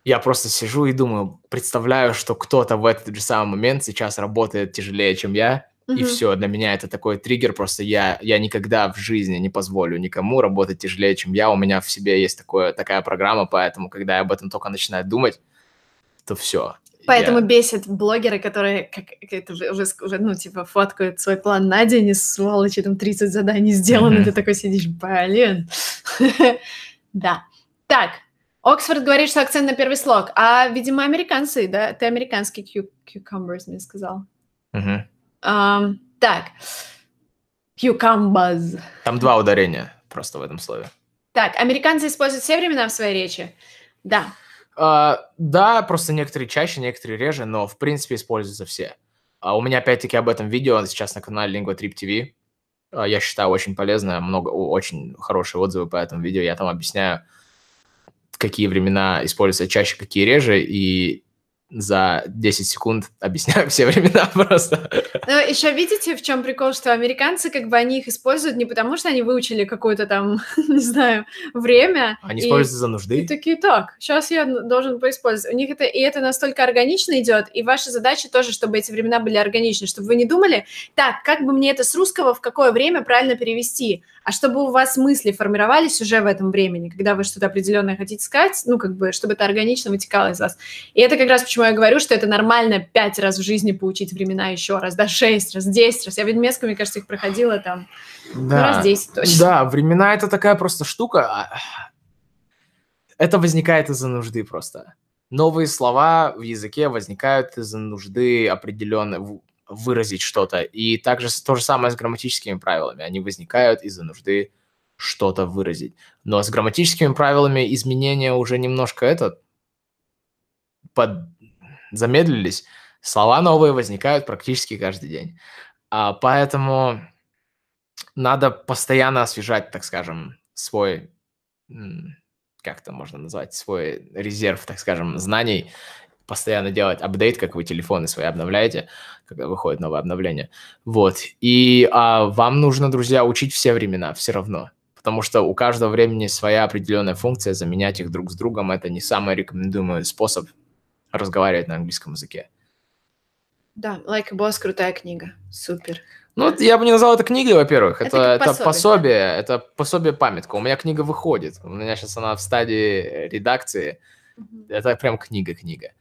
я просто сижу и думаю, представляю, что кто-то в этот же самый момент сейчас работает тяжелее, чем я, и Мгм. все, для меня это такой триггер, просто я, я никогда в жизни не позволю никому работать тяжелее, чем я, у меня в себе есть такое, такая программа, поэтому, когда я об этом только начинаю думать, то все. Поэтому бесит блогеры, которые как, как это уже, уже, ну, типа, фоткают свой план на день, и сволочи, там 30 заданий сделано, Мгм. ты такой сидишь, блин. [laughs] Да. Так, Оксфорд говорит, что акцент на первый слог, а, видимо, американцы, да? Ты американский cucumbers мне сказал. Ам, так, cucumbers. Там два ударения просто в этом слове. Так, американцы используют все времена в своей речи? Да. А, да, просто некоторые чаще, некоторые реже, но в принципе используются все. А у меня опять-таки об этом видео сейчас на канале Lingua Trip TV. А, я считаю очень полезное, много, очень хорошие отзывы по этому видео. Я там объясняю, какие времена используются чаще, какие реже, и за 10 секунд [laughs] объясняю все времена [laughs] просто. Но еще видите, в чем прикол, что американцы, как бы, они их используют не потому, что они выучили какое-то там, [laughs] не знаю, время. Они и- используются за И нужды. такие, так, сейчас я должен поиспользовать. У них это, и это настолько органично идет, и ваша задача тоже, чтобы эти времена были органичны, чтобы вы не думали, так, как бы мне это с русского в какое время правильно перевести, а чтобы у вас мысли формировались уже в этом времени, когда вы что-то определенное хотите сказать, ну, как бы, чтобы это органично вытекало из вас. И это как раз почему я говорю, что это нормально пять раз в жизни поучить времена еще раз, да, шесть раз, десять раз. Я в немецком, мне кажется, их проходила там, ну, раз десять точно. Да, времена это такая просто штука. Это возникает из-за нужды просто. Новые слова в языке возникают из-за нужды определенно в- выразить что-то. И также то же самое с грамматическими правилами. Они возникают из-за нужды что-то выразить. Но с грамматическими правилами изменения уже немножко этот под... замедлились. Слова новые возникают практически каждый день. А, поэтому надо постоянно освежать, так скажем, свой, как это можно назвать, свой резерв, так скажем, знаний, постоянно делать апдейт, как вы телефоны свои обновляете, когда выходит новое обновление. Вот. И а, вам нужно, друзья, учить все времена все равно. Потому что у каждого времени своя определенная функция, заменять их друг с другом – это не самый рекомендуемый способ разговаривать на английском языке. Да, Like a Boss крутая книга, супер. Ну, я бы не назвал это книгой, во-первых. Это, Это это пособие, пособие, это пособие памятка. У меня книга выходит. У меня сейчас она в стадии редакции. Мгм. Это прям книга-книга.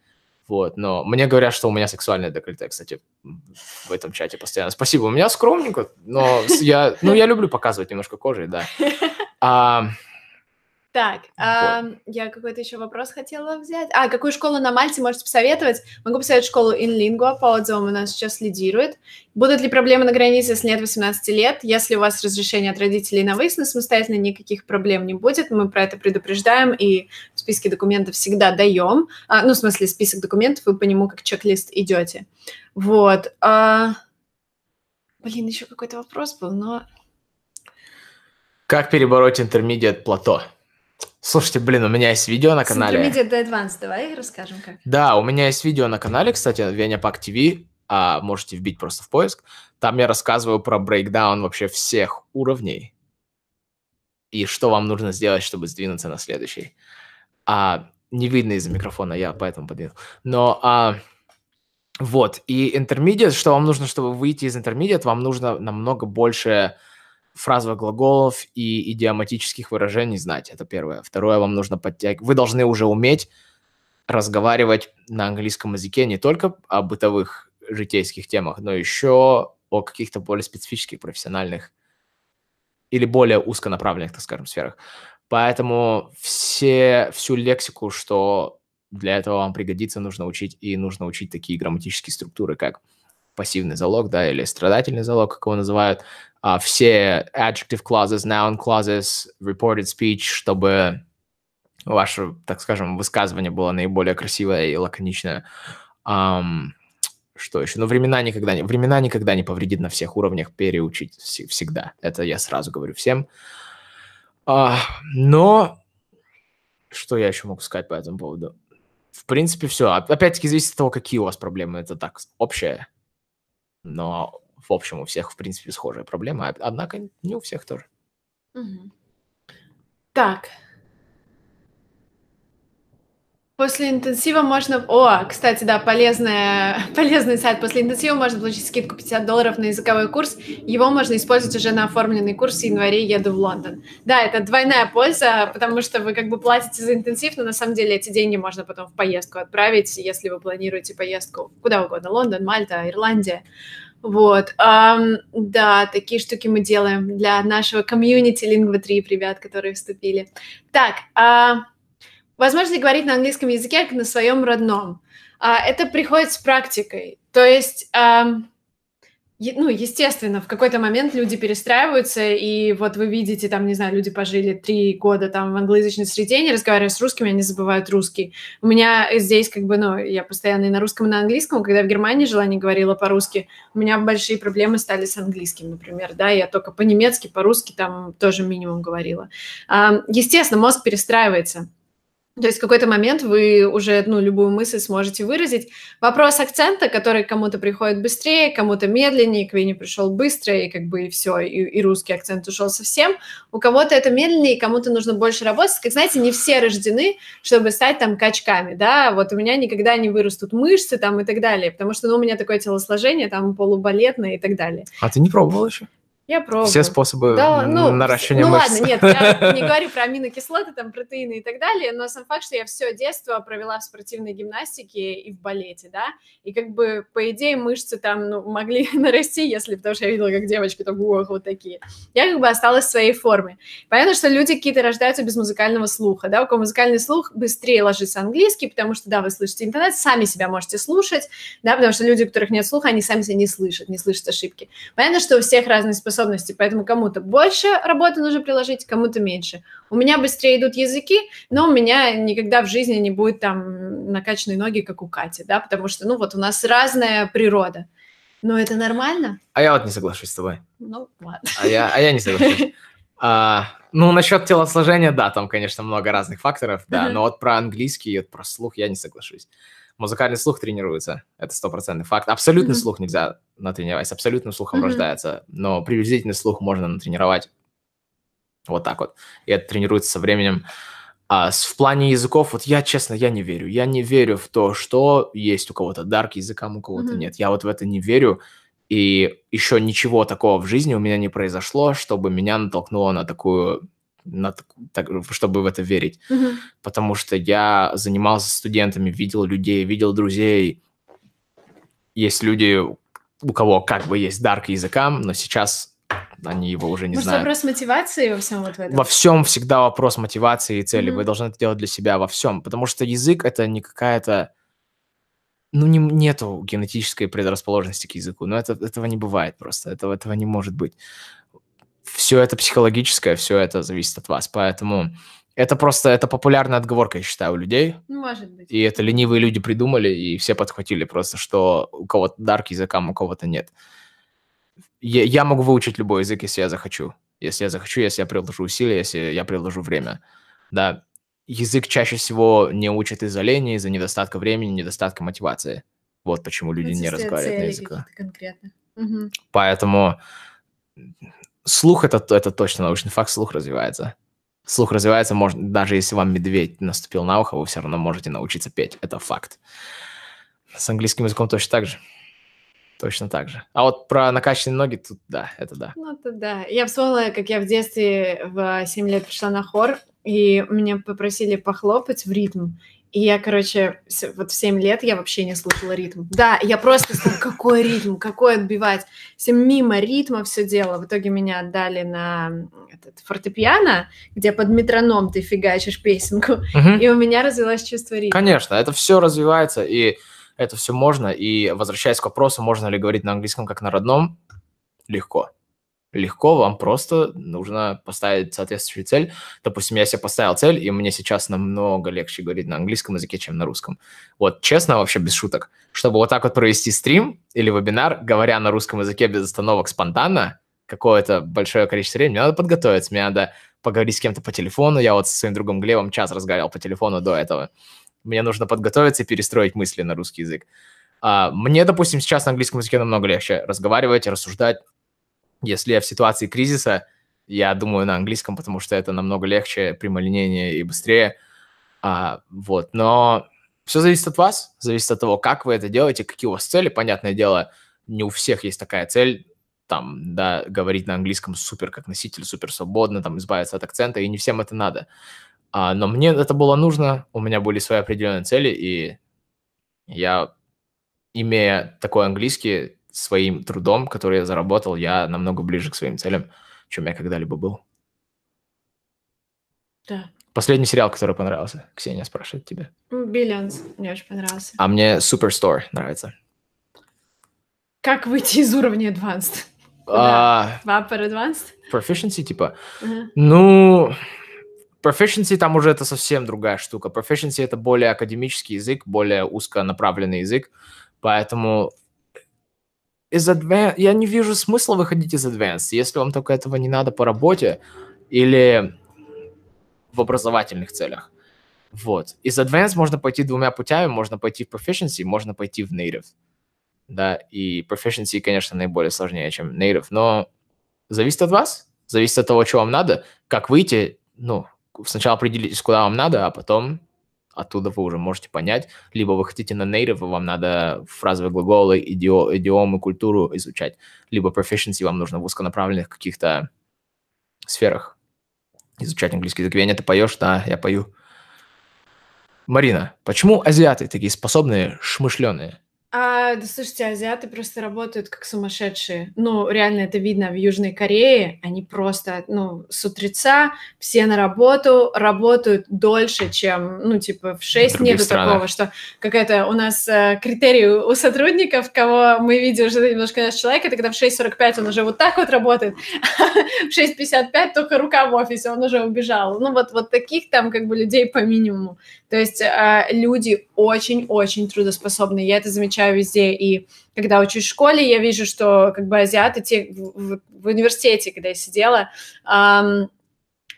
Вот, но мне говорят, что у меня сексуальное декольте, кстати, в этом чате постоянно. Спасибо, у меня скромненько, но я, ну, я люблю показывать немножко кожи, да. [laughs] А, Так, а, я какой-то еще вопрос хотела взять. А, какую школу на Мальте можете посоветовать? Могу посоветовать школу InLingua, по отзывам у нас сейчас лидирует. Будут ли проблемы на границе, если нет 18 лет? Если у вас разрешение от родителей на выезд на самостоятельно, никаких проблем не будет. Мы про это предупреждаем и в списке документов всегда даем. А, ну, в смысле, список документов, вы по нему как чек-лист идете. Вот. а, Блин, еще какой-то вопрос был, но... как перебороть интермедиат плато? Слушайте, блин, у меня есть видео на канале. Intermediate до Advanced давай расскажем как. Да, у меня есть видео на канале, кстати, Веняпак ТВ, а можете вбить просто в поиск. Там я рассказываю про брейкдаун вообще всех уровней и что вам нужно сделать, чтобы сдвинуться на следующий. А, не видно из-за микрофона, я поэтому подвинул. Но а, вот, и intermediate, что вам нужно, чтобы выйти из intermediate, вам нужно намного больше фразовых глаголов и идиоматических выражений знать. Это первое. Второе, вам нужно подтягивать. Вы должны уже уметь разговаривать на английском языке не только о бытовых житейских темах, но еще о каких-то более специфических, профессиональных или более узконаправленных, так скажем, сферах. Поэтому все, всю лексику, что для этого вам пригодится, нужно учить, и нужно учить такие грамматические структуры, как пассивный залог, да, или страдательный залог, как его называют, а, все adjective clauses, noun clauses, reported speech, чтобы ваше, так скажем, высказывание было наиболее красивое и лаконичное. Ам, что еще? Ну, времена никогда не, времена никогда не повредит на всех уровнях переучить вс- всегда. Это я сразу говорю всем. А, но что я еще могу сказать по этому поводу? В принципе, все. Опять-таки, зависит от того, какие у вас проблемы. Это так, общее. Но в общем у всех, в принципе, схожие проблемы. а- Однако не у всех тоже. Так. После интенсива можно... О, кстати, да, полезная, [laughs] полезный сайт. После интенсива можно получить скидку 50 долларов на языковой курс. Его можно использовать уже на оформленный курс в январе «Еду в Лондон». Да, это двойная польза, потому что вы как бы платите за интенсив, но на самом деле эти деньги можно потом в поездку отправить, если вы планируете поездку куда угодно. Лондон, Мальта, Ирландия. Вот, ам, да, такие штуки мы делаем для нашего комьюнити Lingua 3, ребят, которые вступили. Так, а, возможно ли говорить на английском языке как на своем родном? А, это приходит с практикой. То есть, е- ну, естественно, в какой-то момент люди перестраиваются, и вот вы видите, там, не знаю, люди пожили три года там в англоязычной среде, не разговаривая с русскими, они забывают русский. У меня здесь как бы, ну, я постоянно и на русском, и на английском, когда в Германии жила, не говорила по-русски, у меня большие проблемы стали с английским, например, да, я только по-немецки, по-русски там тоже минимум говорила. Естественно, мозг перестраивается. То есть в какой-то момент вы уже ну, любую мысль сможете выразить. Вопрос акцента, который кому-то приходит быстрее, кому-то медленнее, к Вене пришел быстро, и как бы и все, и, и русский акцент ушел совсем. У кого-то это медленнее, кому-то нужно больше работать. Как знаете, не все рождены, чтобы стать там качками, да, вот у меня никогда не вырастут мышцы там и так далее, потому что, ну, у меня такое телосложение там полубалетное и так далее. А ты не пробовал еще? Я пробую. Все способы Да, ну, наращивания ну мышц. ладно, нет, я [laughs] не говорю про аминокислоты, там, протеины и так далее, но сам факт, что я все детство провела в спортивной гимнастике и в балете, да, и как бы, по идее, мышцы там, ну, могли [laughs] нарасти, если, потому что я видела, как девочки там, ох, вот такие. Я как бы осталась в своей форме. Понятно, что люди какие-то рождаются без музыкального слуха, да, у кого музыкальный слух быстрее ложится английский, потому что, да, вы слышите интернет, сами себя можете слушать, да, потому что люди, у которых нет слуха, они сами себя не слышат, не слышат ошибки. Понятно, что у всех разные способности, поэтому кому-то больше работы нужно приложить, кому-то меньше. У меня быстрее идут языки, но у меня никогда в жизни не будет там накачанной ноги, как у Кати, да, потому что, ну, вот у нас разная природа. Но это нормально? А я вот не соглашусь с тобой. Ну, ладно. А я, а я не соглашусь. [laughs] А, ну, насчет телосложения, да, там, конечно, много разных факторов, да, но вот про английский, вот про слух я не соглашусь. Музыкальный слух тренируется, это стопроцентный факт. Абсолютный Мгм. слух нельзя натренировать, абсолютным слухом Мгм. рождается, но приблизительный слух можно натренировать вот так вот, и это тренируется со временем. А в плане языков, вот я, честно, я не верю. Я не верю в то, что есть у кого-то дар к языкам, у кого-то Мгм. нет. Я вот в это не верю. И еще ничего такого в жизни у меня не произошло, чтобы меня натолкнуло на такую на, так, чтобы в это верить. Мгм. Потому что я занимался студентами, видел людей, видел друзей. Есть люди, у кого как бы есть дар к языкам, но сейчас они его уже не Может, знают. вопрос мотивации во всем вот в этом? Во всем всегда вопрос мотивации и цели. Мгм. Вы должны это делать для себя во всем. Потому что язык это не какая-то... Ну, не, нету генетической предрасположенности к языку. Но это, этого не бывает просто. Этого, этого не может быть. Все это психологическое, все это зависит от вас. Поэтому это просто, это популярная отговорка, я считаю, у людей. Ну, Может быть. И это ленивые люди придумали, и все подхватили просто, что у кого-то дар к языкам, у кого-то нет. Я, я могу выучить любой язык, если я захочу. Если я захочу, если я приложу усилия, если я приложу время. Да, язык чаще всего не учат из-за лени, из-за недостатка времени, недостатка мотивации. Вот почему люди не разговаривают на языках. конкретно. Мгм. Поэтому слух это, это точно научный факт, слух развивается. Слух развивается, можно, даже если вам медведь наступил на ухо, вы все равно можете научиться петь. Это факт. С английским языком точно так же. Точно так же. А вот про накачанные ноги, тут да, это да. Ну, это да. Я вспомнила, как я в детстве в 7 лет пришла на хор, и меня попросили похлопать в ритм. И я, короче, вот в 7 лет я вообще не слушала ритм. Да, я просто сказала, какой ритм, какой отбивать. Все мимо ритма все делала. В итоге меня отдали на этот фортепиано, где под метроном ты фигачишь песенку. Мгм. И у меня развилось чувство ритма. Конечно, это все развивается, и это все можно. И возвращаясь к вопросу, можно ли говорить на английском как на родном, легко. Легко, вам просто нужно поставить соответствующую цель. Допустим, я себе поставил цель, и мне сейчас намного легче говорить на английском языке, чем на русском. Вот честно, вообще без шуток. Чтобы вот так вот провести стрим или вебинар, говоря на русском языке без остановок спонтанно, какое-то большое количество времени, мне надо подготовиться, мне надо поговорить с кем-то по телефону. Я вот со своим другом Глебом час разговаривал по телефону до этого. Мне нужно подготовиться и перестроить мысли на русский язык. А, мне, допустим, сейчас на английском языке намного легче разговаривать, рассуждать. Если я в ситуации кризиса, я думаю на английском, потому что это намного легче, прямолинейнее и быстрее. А, вот, но все зависит от вас, зависит от того, как вы это делаете, какие у вас цели. Понятное дело, не у всех есть такая цель, там, да, говорить на английском супер как носитель, супер свободно, там, избавиться от акцента, и не всем это надо. А, но мне это было нужно, у меня были свои определенные цели, и я, имея такой английский, своим трудом, который я заработал, я намного ближе к своим целям, чем я когда-либо был. Да. Последний сериал, который понравился, Ксения спрашивает тебя. Биллионс мне очень понравился. А мне Superstore нравится. Как выйти из уровня Advanced? [laughs] А, В Upper Advanced? proficiency, типа, Ага. Ну, proficiency там уже это совсем другая штука. Proficiency это более академический язык, более узконаправленный язык, поэтому из advanced я не вижу смысла выходить из advanced, если вам только этого не надо по работе или в образовательных целях. Вот. Из advanced можно пойти двумя путями. Можно пойти в proficiency, можно пойти в native. Да, и proficiency, конечно, наиболее сложнее, чем native, но зависит от вас, зависит от того, что вам надо, как выйти, ну, сначала определитесь, куда вам надо, а потом оттуда вы уже можете понять, либо вы хотите на native, вам надо фразовые глаголы, идио, идиомы, культуру изучать, либо proficiency вам нужно в узконаправленных каких-то сферах изучать английский язык. Веня, ты поешь? Да, я пою. Марина, почему азиаты такие способные, шмышленые? А, да слушайте, азиаты просто работают как сумасшедшие. Ну, реально это видно в Южной Корее. Они просто, ну, с утреца все на работу, работают дольше, чем, ну, типа, в 6 других нету странах. такого, что какая-то у нас э, критерий у сотрудников, кого мы видим уже немножко наш человек, это когда в 6.45 он уже вот так вот работает, [laughs] в 6.55 только рука в офисе, он уже убежал. Ну, вот, вот таких там как бы людей по минимуму. То есть э, люди очень-очень трудоспособны. Я это замечаю везде. И когда учусь в школе, я вижу, что как бы азиаты, те в, в- в университете, когда я сидела, ам,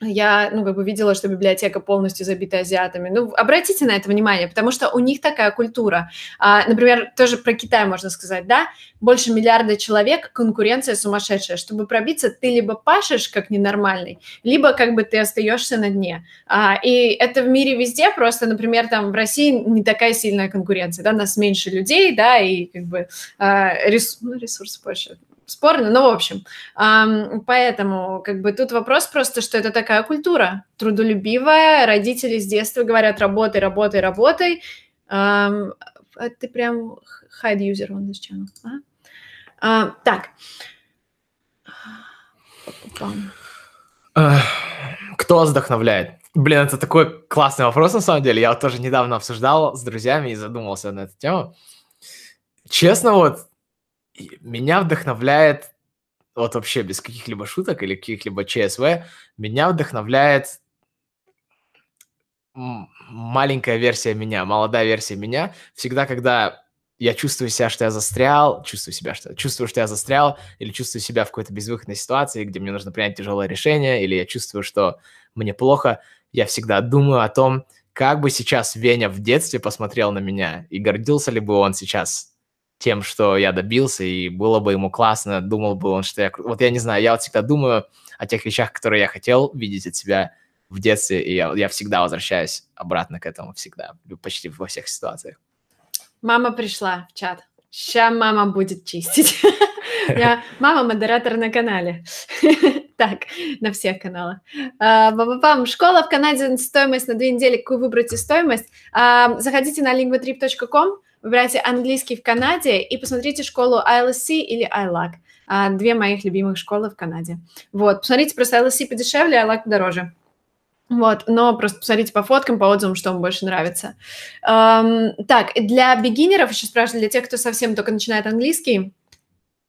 я, ну, как бы видела, что библиотека полностью забита азиатами. Ну, обратите на это внимание, потому что у них такая культура. А, например, тоже про Китай можно сказать, да? Больше миллиарда человек, конкуренция сумасшедшая. Чтобы пробиться, ты либо пашешь как ненормальный, либо как бы ты остаешься на дне. А, и это в мире везде, просто, например, там в России не такая сильная конкуренция, да, нас меньше людей, да, и как бы а, ресурс, ну, ресурс больше спорно, но в общем. Поэтому как бы тут вопрос просто, что это такая культура трудолюбивая, родители с детства говорят работай, работай, работай. Ты прям hide user on this channel. А? так. Кто вдохновляет? Блин, это такой классный вопрос, на самом деле. Я вот тоже недавно обсуждал с друзьями и задумался на эту тему. Честно, вот меня вдохновляет, вот вообще без каких-либо шуток или каких-либо ЧСВ, меня вдохновляет маленькая версия меня, молодая версия меня. Всегда, когда я чувствую себя, что я застрял, чувствую себя, что чувствую, что я застрял, или чувствую себя в какой-то безвыходной ситуации, где мне нужно принять тяжелое решение, или я чувствую, что мне плохо, я всегда думаю о том, как бы сейчас Веня в детстве посмотрел на меня, и гордился ли бы он сейчас тем, что я добился, и было бы ему классно, думал бы он, что я... Вот я не знаю, я вот всегда думаю о тех вещах, которые я хотел видеть от себя в детстве, и я, я всегда возвращаюсь обратно к этому всегда, почти во всех ситуациях. Мама пришла в чат. Сейчас мама будет чистить. [laughs] Я мама модератор на канале. [laughs] Так, на всех каналах. Пам, школа в Канаде, стоимость на две недели, какую выбрать стоимость. А, заходите на lingvatrip.com, Выбирайте английский в Канаде и посмотрите школу ILSC или ILAC. А, две моих любимых школы в Канаде. Вот, посмотрите, просто ILSC подешевле, ILAC подороже. Вот, но просто посмотрите по фоткам, по отзывам, что вам больше нравится. Эм, так, для бигинеров, еще спрашивали, для тех, кто совсем только начинает английский,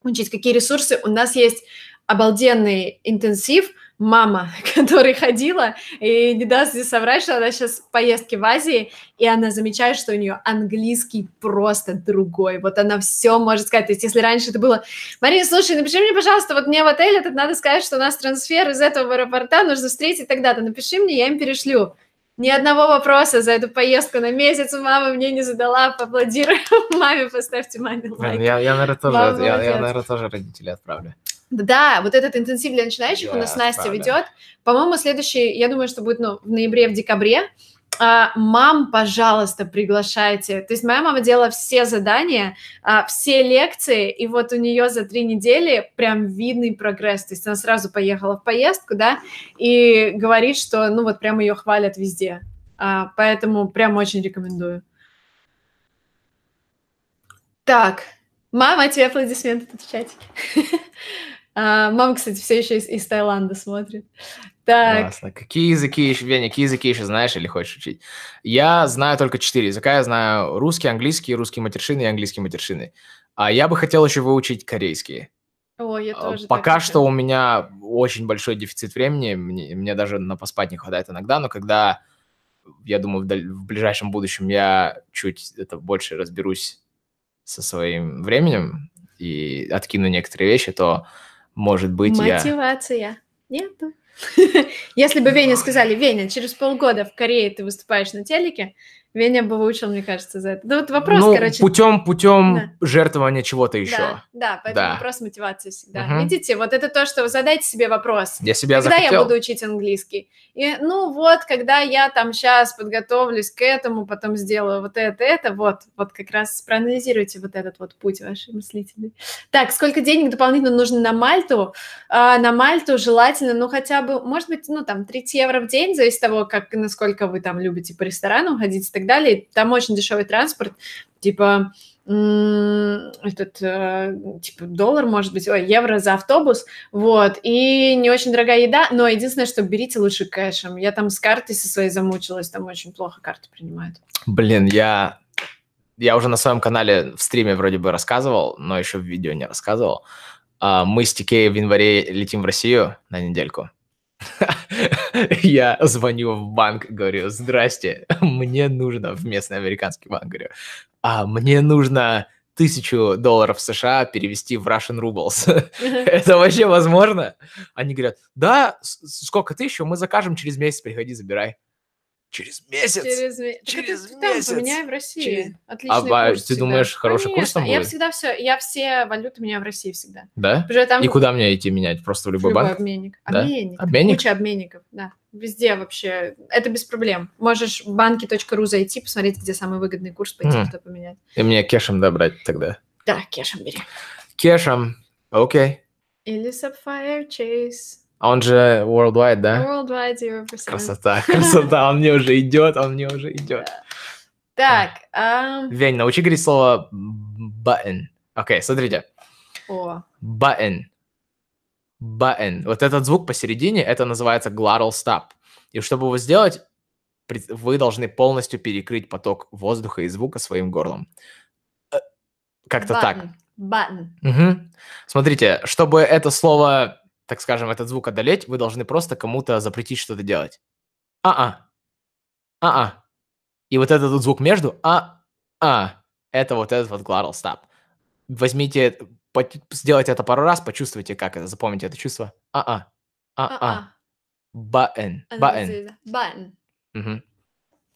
учить, какие ресурсы. У нас есть обалденный интенсив – мама, [laughs] которая ходила, и не даст здесь соврать, что она сейчас в поездке в Азии, и она замечает, что у нее английский просто другой. Вот она все может сказать. То есть если раньше это было, Марина, слушай, напиши мне, пожалуйста, вот мне в отель этот надо сказать, что у нас трансфер из этого аэропорта, нужно встретить тогда-то. Напиши мне, я им перешлю. Ни одного вопроса за эту поездку на месяц мама мне не задала. Поаплодирую [laughs] маме, поставьте маме лайк. Я, я, наверное, тоже, я, я, наверное, тоже родителей отправлю. Да, вот этот интенсив для начинающих yeah, у нас Настя правда. ведет. По-моему, следующий, я думаю, что будет ну, в ноябре, в декабре. А, мам, пожалуйста, приглашайте. То есть моя мама делала все задания, а, все лекции, и вот у нее за три недели прям видный прогресс. То есть она сразу поехала в поездку, да, и говорит, что, ну вот прям ее хвалят везде. А, поэтому прям очень рекомендую. Так, мама, тебе аплодисменты тут в чатике. [laughs] А, мама, кстати, все еще из, из Таиланда смотрит. Так. Классно. Какие языки еще, Веня, какие языки еще знаешь или хочешь учить? Я знаю только четыре языка. Я знаю русский, английский, русский матершины и английский матершины. А я бы хотел еще выучить корейский. О, я а, тоже. Пока что у меня очень большой дефицит времени. Мне, мне даже на поспать не хватает иногда, но когда, я думаю, в, в ближайшем будущем я чуть это больше разберусь со своим временем и откину некоторые вещи, то может быть, Мотивация. я... Нету. [laughs] Если бы Веня сказали, Веня, через полгода в Корее ты выступаешь на телеке, Веня бы выучил, мне кажется, за это. Да вот вопрос, ну, короче. Путем, путем да. жертвования чего-то еще. Да, да поэтому да. вопрос мотивации всегда. Угу. Видите, вот это то, что задайте себе вопрос. Я себя Когда захотел. я буду учить английский? И, ну вот, когда я там сейчас подготовлюсь к этому, потом сделаю вот это, это, вот, вот как раз проанализируйте вот этот вот путь вашей мыслительный. Так, сколько денег дополнительно нужно на Мальту? А, на Мальту желательно, ну хотя бы, может быть, ну там 30 евро в день, зависит от того, как, насколько вы там любите по ресторанам ходить так далее. Там очень дешевый транспорт, типа этот, э, типа, доллар, может быть, ой, евро за автобус, вот, и не очень дорогая еда, но единственное, что берите лучше кэшем. Я там с картой со своей замучилась, там очень плохо карты принимают. Блин, я, я уже на своем канале в стриме вроде бы рассказывал, но еще в видео не рассказывал. А, мы с Тикей в январе летим в Россию на недельку. [laughs] Я звоню в банк, говорю, здрасте, мне нужно, в местный американский банк, говорю, а мне нужно тысячу долларов США перевести в Russian rubles. [laughs] Это вообще возможно? Они говорят, да, сколько тысячу, мы закажем через месяц, приходи, забирай. Через месяц? Через, ме- Так Через там месяц. поменяй в России. Через- Отличный А, а курс ты всегда. думаешь, хороший курс там Конечно, Я будет? всегда все, я все валюты меняю в России всегда. Да? Там И куда мне идти менять? Просто в в любой любой банк? обменник. Да? Обменник. Обменник? Куча обменников, да. Везде вообще. Это без проблем. Можешь в банки.ру зайти, посмотреть, где самый выгодный курс, пойти туда поменять. И мне кешем добрать тогда. Да, кешем бери. Кешем, окей. Или Sapphire Chase. А он же worldwide, да? Worldwide 0%. Красота, [laughs] красота, он мне уже идет, он мне уже идет. Так, ам, Вень, научи говорить слово button. Окей, смотрите. о, Button. Button. Вот этот звук посередине, это называется glottal stop. И чтобы его сделать, вы должны полностью перекрыть поток воздуха и звука своим горлом. Э, Как-то так. button. Мгм. Смотрите, чтобы это слово, так скажем, этот звук одолеть, вы должны просто кому-то запретить что-то делать. А-а. А-а. И вот этот вот звук между а-а. Это вот этот вот glottal stop. Возьмите, сделайте это пару раз, почувствуйте, как это, запомните это чувство. А-а. А-а. Button. Button. Button.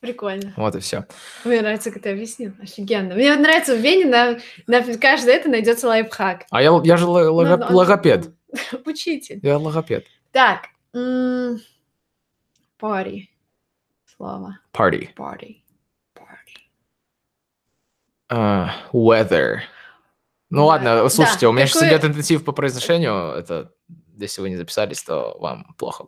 Прикольно. Вот и все. Мне нравится, как ты объяснил. Офигенно. Мне вот нравится в Вене на, на каждое это найдется лайфхак. А я, я же ло- лого- Ну, он- логопед. [laughs] Учитель. Я логопед. Так. Party. Слово. Party. Party. Party. А, weather. Ну Да, ладно, слушайте, да, у меня сейчас какое- идет интенсив по произношению. Это, если вы не записались, то вам плохо.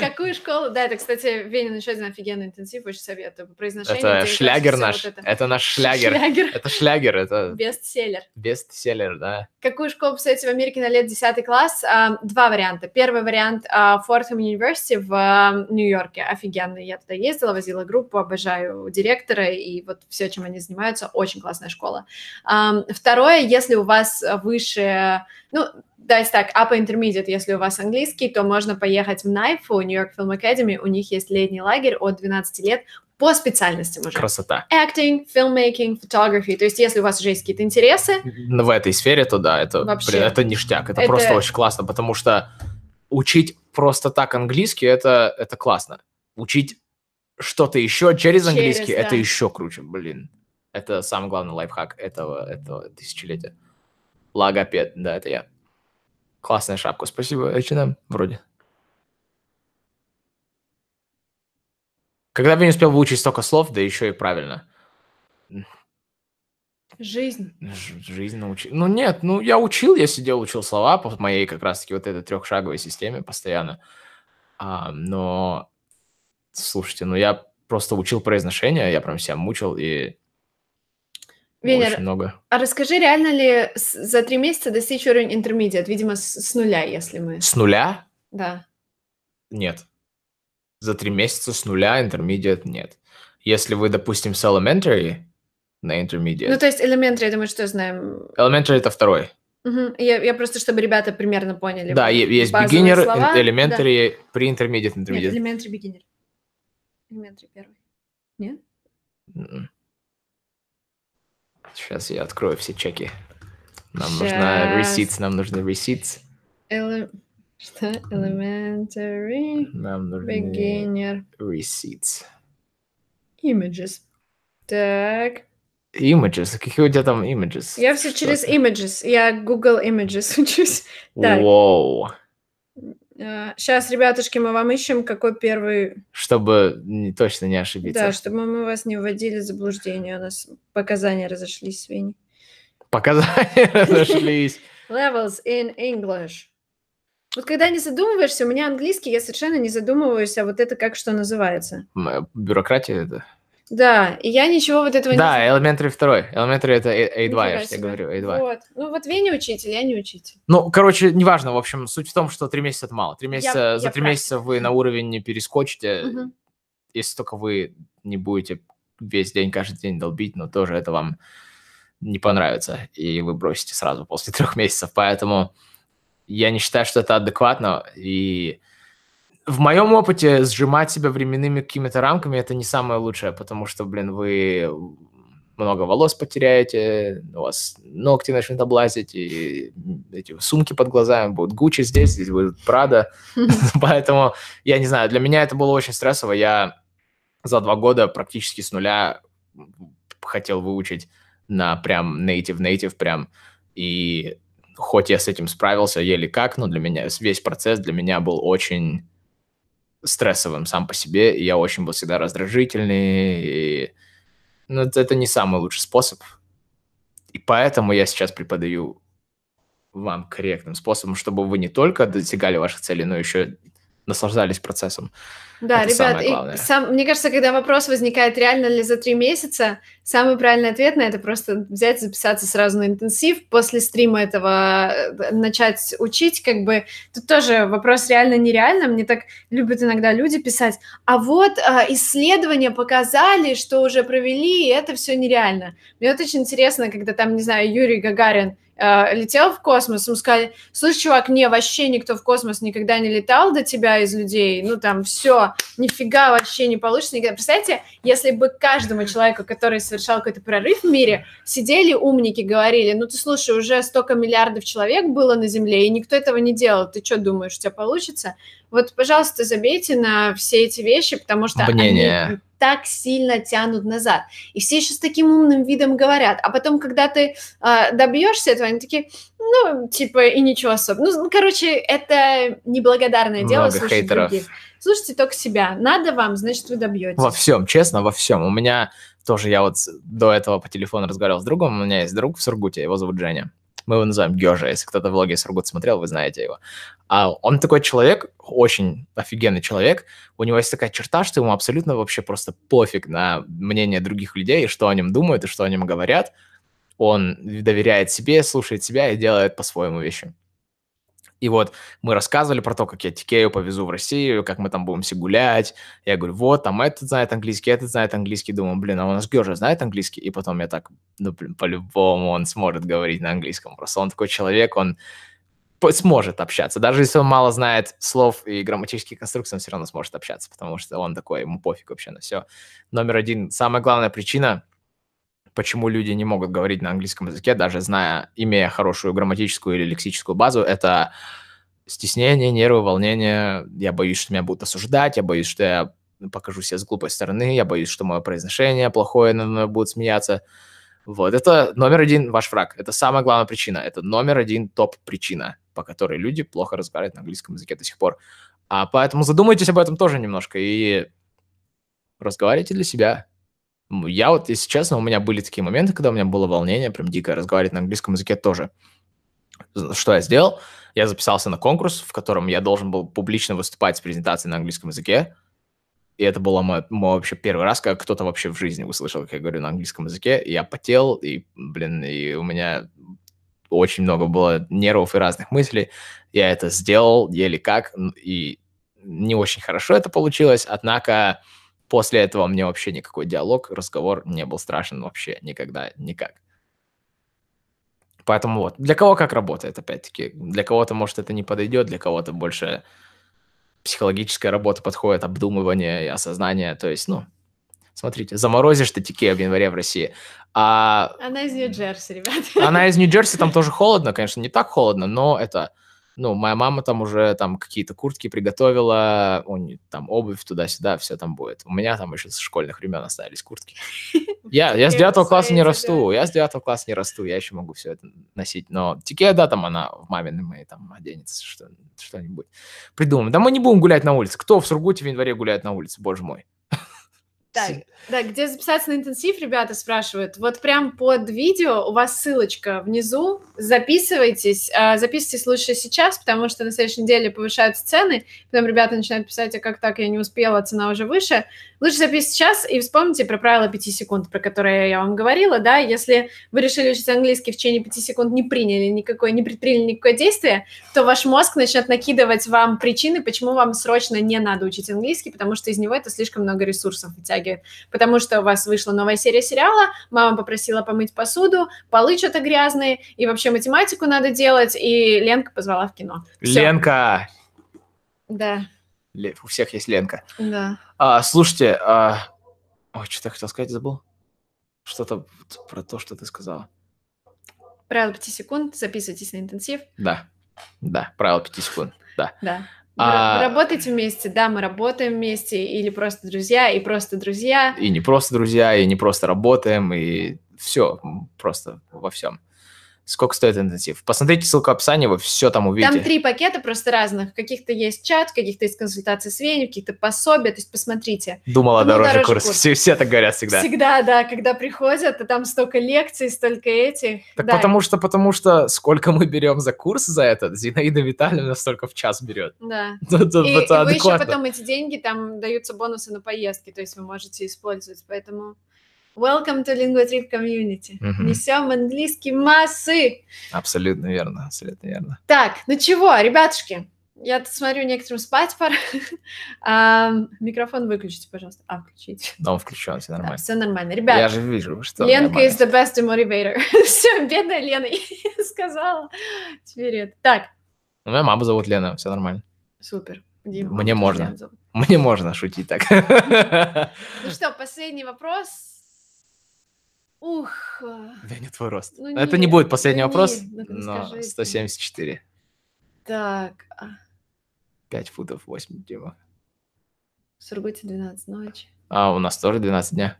Какую школу? Да, это, кстати, в Вене еще один офигенный интенсив, очень советую. По произношению. Это шлягер наш. вот это. Это наш шлягер. Шлягер. Это шлягер, это Бестселлер. бестселлер, да. Какую школу посоветуете в Америке на лет 10 класс? А, Два варианта. Первый вариант а, Fordham University в а, Нью-Йорке. Офигенный. Я туда ездила, возила группу, обожаю директора и вот все, чем они занимаются. Очень классная школа. Второе, если у вас выше... Ну, давайте так, upper intermediate, если у вас английский, то можно поехать в New York Film Academy. У них есть летний лагерь от 12 лет по специальностям уже. Красота. Acting, filmmaking, photography. То есть, если у вас уже есть какие-то интересы, Ну, В этой сфере, то да, это, Вообще. блин, это ништяк. Это, Это- просто очень классно, потому что учить просто так английский, это, это классно. Учить что-то еще через Через, английский, это да. еще круче, блин. Это самый главный лайфхак этого, этого тысячелетия. Логопед, да, это я. Классная шапка, спасибо, H&M, вроде. Когда бы не успел выучить столько слов, да еще и правильно. жизнь. Ж- Жизнь научил. Ну нет, ну я учил, я сидел, учил слова по моей как раз-таки вот этой трехшаговой системе постоянно. А, но, слушайте, ну я просто учил произношение, я прям себя мучил и Венер, очень много. А расскажи, реально ли за три месяца достичь уровень intermediate? Видимо, с, с нуля, если мы... С нуля? Да. Нет. За три месяца с нуля intermediate нет. Если вы, допустим, с elementary на intermediate. Ну, то есть elementary, я думаю, что знаем. elementary это второй. Мгм. Я, я просто, чтобы ребята примерно поняли. Да, есть beginner, слова. elementary, pre-intermediate, Да. Нет, intermediate. elementary, beginner. Elementary первый. Нет? М-м. Сейчас я открою все чеки. Нам нужна Щас. receipts, нам нужны receipts. Ele- Что? Elementary, Нам нужны beginner, receipts. images. Так. Images. Какие у тебя там images? Я все Что через images. Я Google Images [laughs] учусь. так. Воу. Сейчас, ребятушки, мы вам ищем, какой первый Чтобы точно не ошибиться. Да, чтобы мы вас не вводили в заблуждение. У нас показания разошлись с Веней. Показания [laughs] разошлись. Levels in English. Вот когда не задумываешься, у меня английский, я совершенно не задумываюсь, а вот это как что называется. Э, Бюрократия это. Да, и я ничего вот этого Да, не... elementary второй. Elementary это A- A2, Нифига я же тебе говорю, A2. Вот. Ну вот Веня учитель, я не учитель. Ну, короче, неважно. В общем, суть в том, что три месяца это мало. Три месяца, я за три месяца вы на уровень не перескочите, Мгм. если только вы не будете весь день, каждый день долбить, но тоже это вам не понравится, и вы бросите сразу после [laughs] трех месяцев. Поэтому я не считаю, что это адекватно, и в моем опыте сжимать себя временными какими-то рамками это не самое лучшее, потому что, блин, вы много волос потеряете, у вас ногти начнут облазить, и эти сумки под глазами будут Гуччи здесь, здесь будет Прада. [laughs] [laughs] Поэтому, я не знаю, для меня это было очень стрессово. Я за два года практически с нуля хотел выучить на прям native-native прям, и хоть я с этим справился еле как, но для меня весь процесс для меня был очень стрессовым сам по себе, я очень был всегда раздражительный, и ну, это не самый лучший способ. И поэтому я сейчас преподаю вам корректным способом, чтобы вы не только достигали ваших целей, но еще наслаждались процессом. Да, Это ребят, и сам, мне кажется, когда вопрос возникает, реально ли за три месяца, самый правильный ответ на это просто взять, записаться сразу на интенсив, после стрима этого э, начать учить, как бы, тут тоже вопрос реально-нереально, мне так любят иногда люди писать, а вот а, исследования показали, что уже провели, и это все нереально. Мне вот очень интересно, когда там, не знаю, Юрий Гагарин, э, летел в космос, ему сказали, слышь, чувак, не, вообще никто в космос никогда не летал до тебя из людей, ну там все, нифига вообще не получится никогда. Представляете, если бы каждому человеку, который совершал какой-то прорыв в мире, сидели умники, говорили, ну ты слушай, уже столько миллиардов человек было на Земле, и никто этого не делал, ты что думаешь, у тебя получится? Вот, пожалуйста, забейте на все эти вещи, потому что Мнение. они так сильно тянут назад. И все еще с таким умным видом говорят. А потом, когда ты э, добьешься этого, они такие, ну, типа, и ничего особенного. Ну, короче, это неблагодарное Много дело слушать хейтеров. других. Слушайте только себя. Надо вам, значит, вы добьетесь. Во всем, честно, во всем. У меня тоже, я вот до этого по телефону разговаривал с другом, у меня есть друг в Сургуте, его зовут Женя мы его называем Гёжа, если кто-то влоги Сургут смотрел, вы знаете его. А он такой человек, очень офигенный человек, у него есть такая черта, что ему абсолютно вообще просто пофиг на мнение других людей, что о нем думают и что о нем говорят. Он доверяет себе, слушает себя и делает по-своему вещи. И вот мы рассказывали про то, как я Тикею повезу в Россию, как мы там будем все гулять. Я говорю, вот, там этот знает английский, этот знает английский. Думаю, блин, а у нас Георгия знает английский? И потом я так, ну, блин, по-любому он сможет говорить на английском. Просто он такой человек, он сможет общаться. Даже если он мало знает слов и грамматических конструкций, он все равно сможет общаться, потому что он такой, ему пофиг вообще на все. Номер один, самая главная причина, почему люди не могут говорить на английском языке, даже зная, имея хорошую грамматическую или лексическую базу, это стеснение, нервы, волнение. Я боюсь, что меня будут осуждать, я боюсь, что я покажу себя с глупой стороны, я боюсь, что мое произношение плохое, на мной будут смеяться. Вот, это номер один ваш враг. Это самая главная причина. Это номер один топ-причина, по которой люди плохо разговаривают на английском языке до сих пор. А поэтому задумайтесь об этом тоже немножко и разговаривайте для себя. Я вот, если честно, у меня были такие моменты, когда у меня было волнение, прям дикое, разговаривать на английском языке тоже. Что я сделал? Я записался на конкурс, в котором я должен был публично выступать с презентацией на английском языке. И это было мой, мой вообще первый раз, как кто-то вообще в жизни услышал, как я говорю на английском языке. И я потел, и, блин, и у меня очень много было нервов и разных мыслей. Я это сделал еле как, и не очень хорошо это получилось, однако После этого мне вообще никакой диалог, разговор не был страшен вообще никогда, никак. Поэтому вот, для кого как работает, опять-таки. Для кого-то, может, это не подойдет, для кого-то больше психологическая работа подходит, обдумывание и осознание. То есть, ну, смотрите, заморозишь ты тике в январе в России. А... Она из Нью-Джерси, ребят. Она из Нью-Джерси, там тоже холодно, конечно, не так холодно, но это ну, моя мама там уже там какие-то куртки приготовила, он, там обувь туда-сюда, все там будет. У меня там еще с школьных времен остались куртки. [laughs] Я, я с девятого класса не расту, я с девятого класса не расту, я еще могу все это носить. Но Тикея, да, там она в маминой моей там оденется, что, что-нибудь. Придумаем. Да мы не будем гулять на улице. Кто в Сургуте в январе гуляет на улице, боже мой? Так, да, где записаться на интенсив, ребята спрашивают. Вот прям под видео у вас ссылочка внизу. Записывайтесь. А, записывайтесь лучше сейчас, потому что на следующей неделе повышаются цены. Потом ребята начинают писать, а как так, я не успела, цена уже выше. Лучше записывайтесь сейчас и вспомните про правило 5 секунд, про которое я вам говорила, да. Если вы решили учить английский в течение 5 секунд, не приняли никакое, не предприняли никакое действие, то ваш мозг начнет накидывать вам причины, почему вам срочно не надо учить английский, потому что из него это слишком много ресурсов вытягивает вытягивает, потому что у вас вышла новая серия сериала, мама попросила помыть посуду, полы что-то грязные, и вообще математику надо делать, и Ленка позвала в кино. Всё. Ленка! Да. У всех есть Ленка. Да. А, слушайте, а... ой, что-то хотел сказать, забыл. Что-то про то, что ты сказала. Правило 5 секунд, записывайтесь на интенсив. Да, да, правило 5 секунд, да. Да. А- Вы работаете вместе, да, мы работаем вместе, или просто друзья, и просто друзья. И не просто друзья, и не просто работаем, и все, просто во всем. Сколько стоит интенсив? Посмотрите ссылку в описании, вы все там увидите. Там три пакета просто разных. Каких-то есть чат, каких-то есть консультации с Веней, в каких-то пособия. То есть посмотрите. Думала, Думала, дороже дороже курс. курс. Все, все так говорят всегда. Всегда, да, когда приходят, а там столько лекций, столько этих. Так да, потому что, потому что сколько мы берем за курс за этот, Зинаида Витальевна столько в час берет. Да. [laughs] Это, это И, и вы еще потом эти деньги, там даются бонусы на поездки, то есть вы можете использовать. Поэтому welcome to LinguaTrip Community. Мгм. Несем английский массы. Абсолютно верно, абсолютно верно. Так, ну чего, ребятушки, я тут смотрю, некоторым спать пора. [laughs] Ам, Микрофон выключите, пожалуйста. А, включите. Дом включен, все нормально. все нормально. Я Ребят, же вижу, что... Ленка is the best motivator. [laughs] Все, бедная Лена, [laughs] я сказала. Теперь это. Так, У меня маму зовут Лена, все нормально. супер. Дима, Мне можно. Мне можно шутить так. Ну что, последний вопрос. Ух. а, Веня, твой рост. Ну Это не нет, будет последний ну вопрос, нет, ну-ка, но скажите. 174. Так, а, 5 футов 8 дюймов. в Сургуте 12 ночи. А, у нас тоже 12 дня.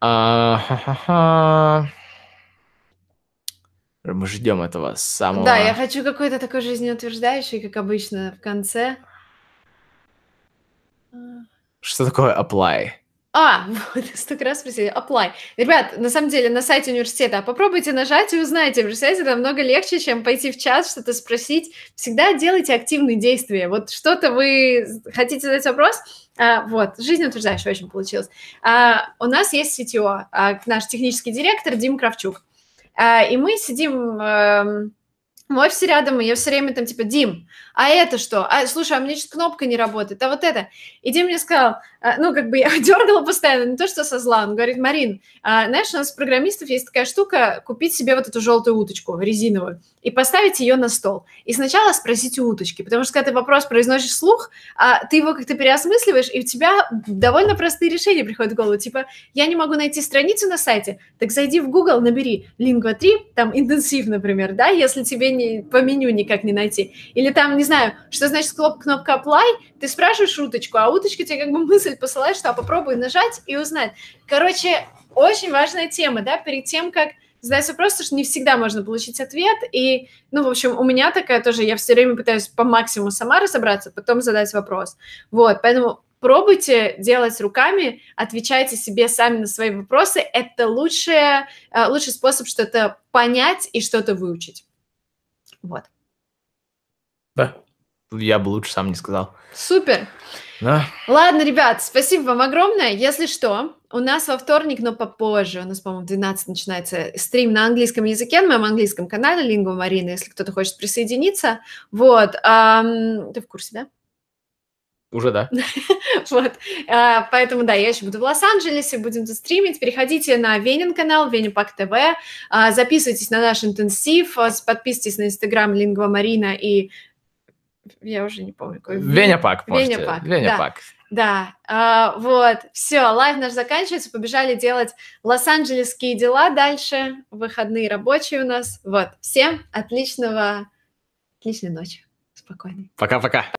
А. Мы ждем этого самого... Да, я хочу какой-то такой жизнеутверждающий, как обычно, в конце. А, Что такое apply? А, [laughs] вот, столько раз спросили. Apply. Ребят, на самом деле, на сайте университета попробуйте нажать и узнаете. Представляете, это намного легче, чем пойти в чат, что-то спросить. Всегда делайте активные действия. Вот что-то вы хотите задать вопрос, а, вот, жизнеутверждающий очень получилось. А, у нас есть CTO, а, наш технический директор Дим Кравчук. А, и мы сидим эм, в офисе рядом, и я все время там типа, Дим, а это что? А, слушай, а мне что-то кнопка не работает, а вот это? И Дим мне сказал, а, ну, как бы я [laughs] дергала постоянно, не то что со зла, он говорит, Марин, а, знаешь, у нас у программистов есть такая штука, купить себе вот эту желтую уточку резиновую и поставить ее на стол. И сначала спросить у уточки, потому что когда ты вопрос произносишь вслух, а, ты его как-то переосмысливаешь, и у тебя довольно простые решения приходят в голову, типа, я не могу найти страницу на сайте, так зайди в Google, набери Lingua 3, там интенсив, например, да, если тебе не, по меню никак не найти. Или там, не знаю, что значит кноп- кнопка apply, ты спрашиваешь уточку, а уточка тебе как бы мысль посылает, что а попробуй нажать и узнать. Короче, очень важная тема, да, перед тем, как задать вопрос, потому что не всегда можно получить ответ, и, ну, в общем, у меня такая тоже, я все время пытаюсь по максимуму сама разобраться, потом задать вопрос. Вот, поэтому пробуйте делать руками, отвечайте себе сами на свои вопросы, это лучшее, э, лучший способ что-то понять и что-то выучить. Вот. Да. Я бы лучше сам не сказал. Супер. Да. Ладно, ребят, спасибо вам огромное. Если что, у нас во вторник, но попозже, у нас, по-моему, в 12 начинается стрим на английском языке на моем английском канале Lingua Marina, если кто-то хочет присоединиться. Вот. ам, ты в курсе, да? Уже да. [laughs] Вот. А, Поэтому, да, я еще буду в Лос-Анджелесе, будем тут стримить. Переходите на Венин канал, Веня Пак ТВ, а, записывайтесь на наш интенсив, подписывайтесь на Инстаграм Linguamarina и... Я уже не помню, какой. Веня Пак, можете. Веня Пак, Веня да. Пак. Да, а, вот, все, лайв наш заканчивается, побежали делать лос-анджелесские дела дальше, выходные рабочие у нас, вот, всем отличного, отличной ночи, спокойной. Пока-пока.